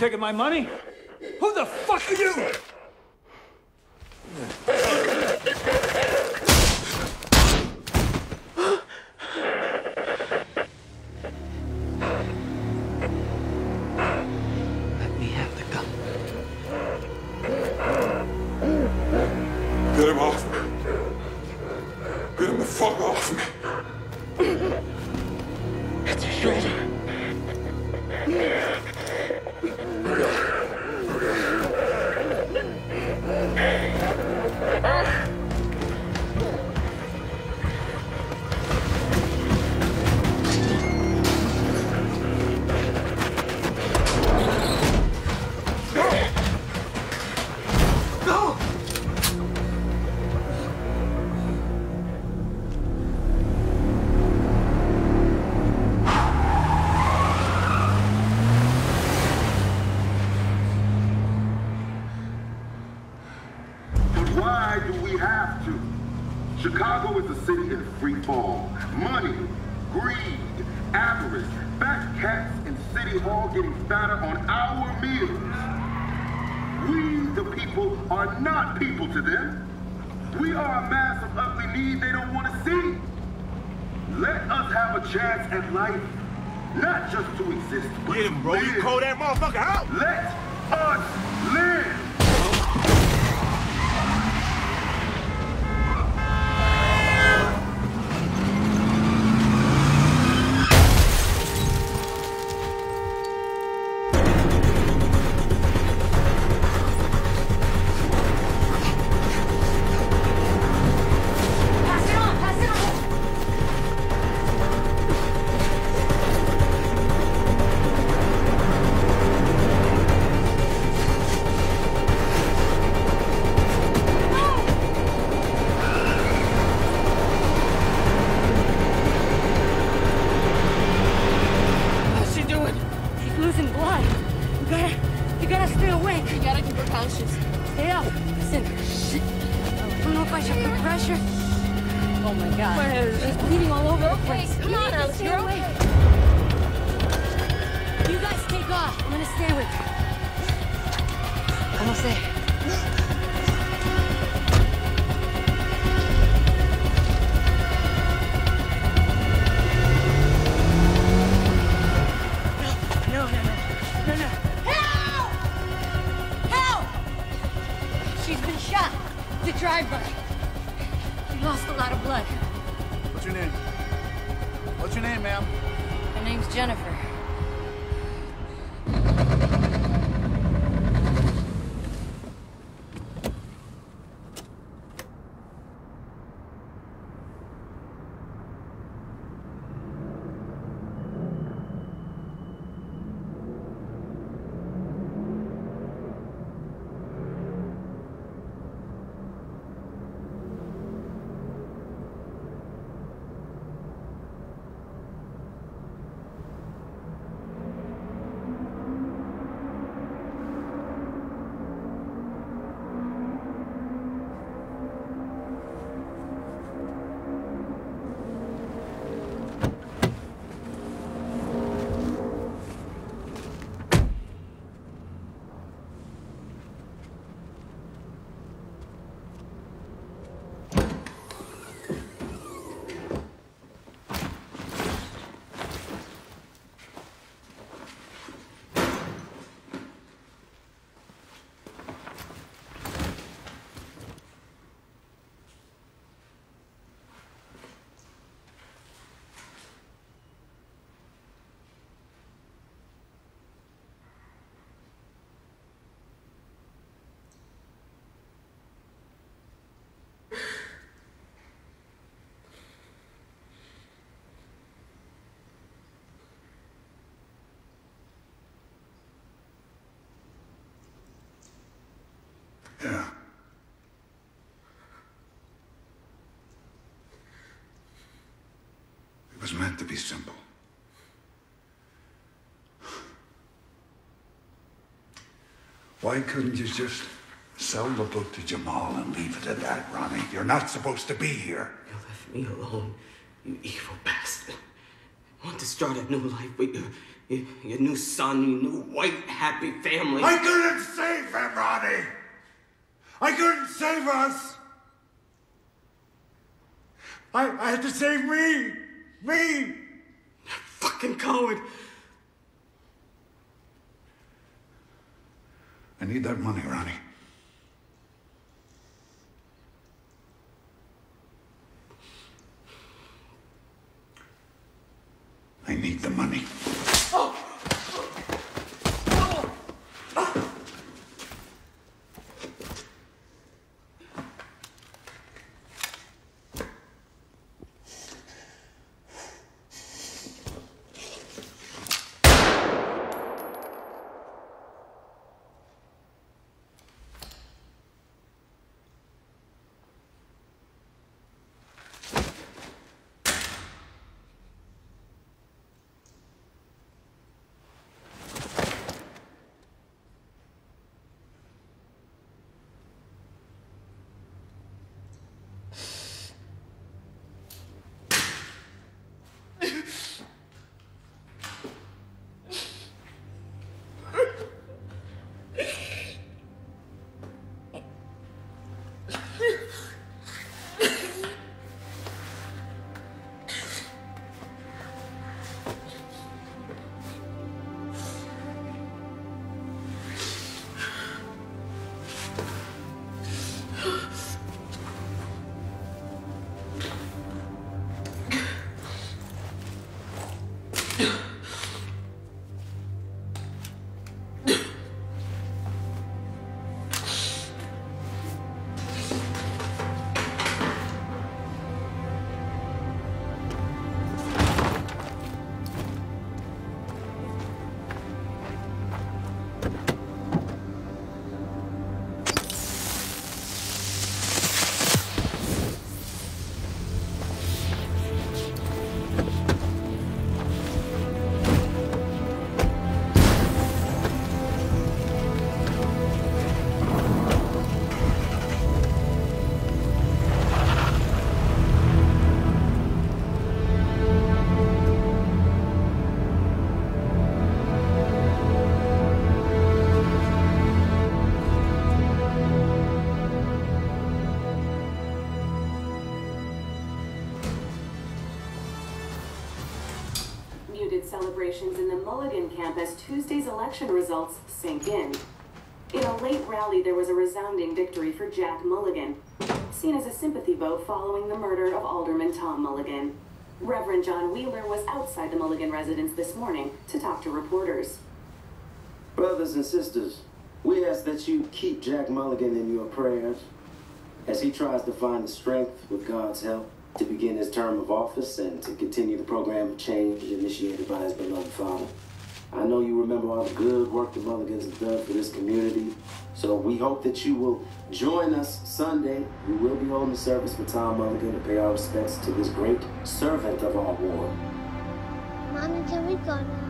taking my money? Yeah. It was meant to be simple. Why couldn't you just sell the book to Jamal and leave it at that, Ronnie? You're not supposed to be here. You left me alone, you evil bastard. I want to start a new life with your, your, your new son, your new white, happy family. I couldn't save him, Ronnie! I couldn't save us. I, I had to save me. Me. Fucking coward. I need that money, Ronnie. Celebrations in the Mulligan camp as Tuesday's election results sink in. In a late rally, there was a resounding victory for Jack Mulligan, seen as a sympathy vote following the murder of Alderman Tom Mulligan. Reverend John Wheeler was outside the Mulligan residence this morning to talk to reporters. Brothers and sisters, we ask that you keep Jack Mulligan in your prayers as he tries to find the strength, with God's help, to begin his term of office and to continue the program of change initiated by his beloved father. I know you remember all the good work the Mulligans have done for this community, so we hope that you will join us Sunday. We will be holding a service for Tom Mulligan to pay our respects to this great servant of our ward. Mommy, can we go now?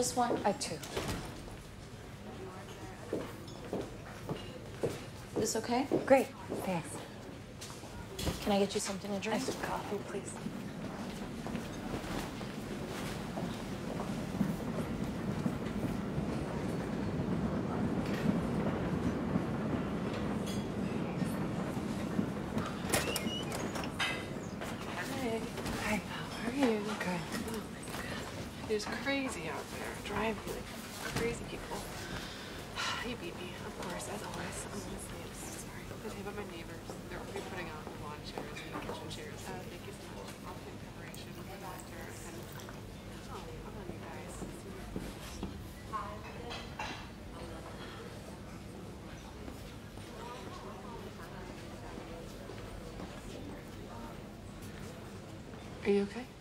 Just one? I two. This okay? Great, thanks. Can I get you something to drink? Iced coffee, please. Hey. Hi. How are you? Good. Oh my god. It is crazy out there. Driving like crazy people. [sighs] You beat me, of course, as always. I'm honestly I'm so sorry. Okay, but my neighbors, they're already putting out lawn chairs kitchen chairs. Uh, thank you so much. I'll take preparation for doctor and oh, I'm on you guys. Are you okay?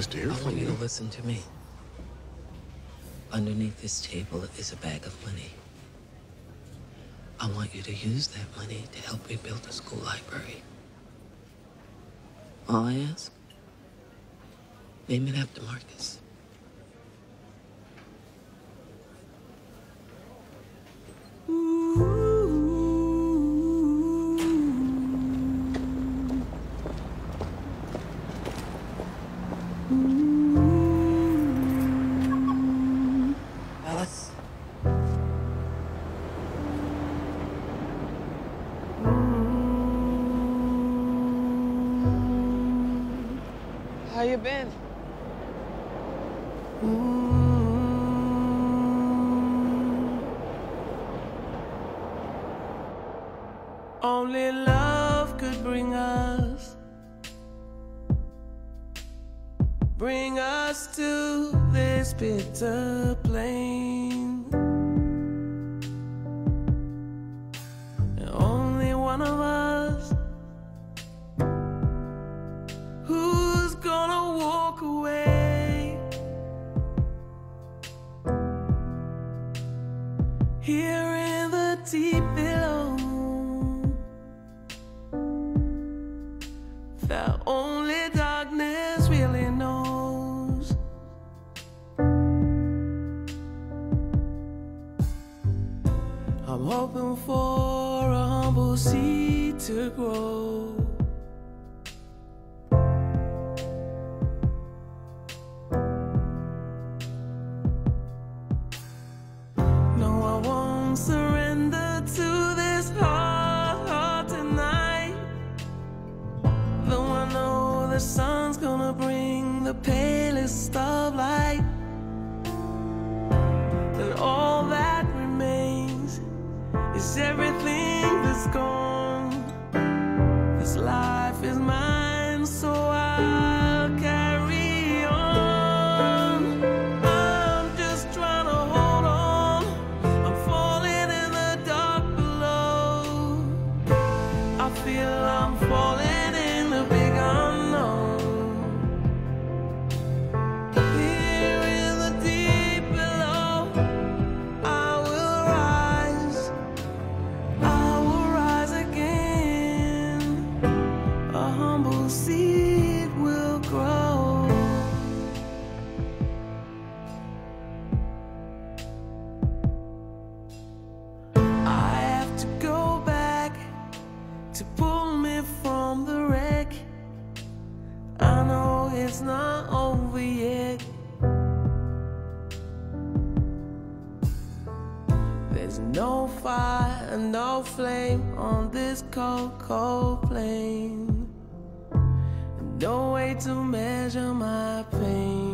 I to hear I from want you you. to listen to me. Underneath this table is a bag of money. I want you to use that money to help rebuild the school library. All I ask? Name it after Marcus. This my pain.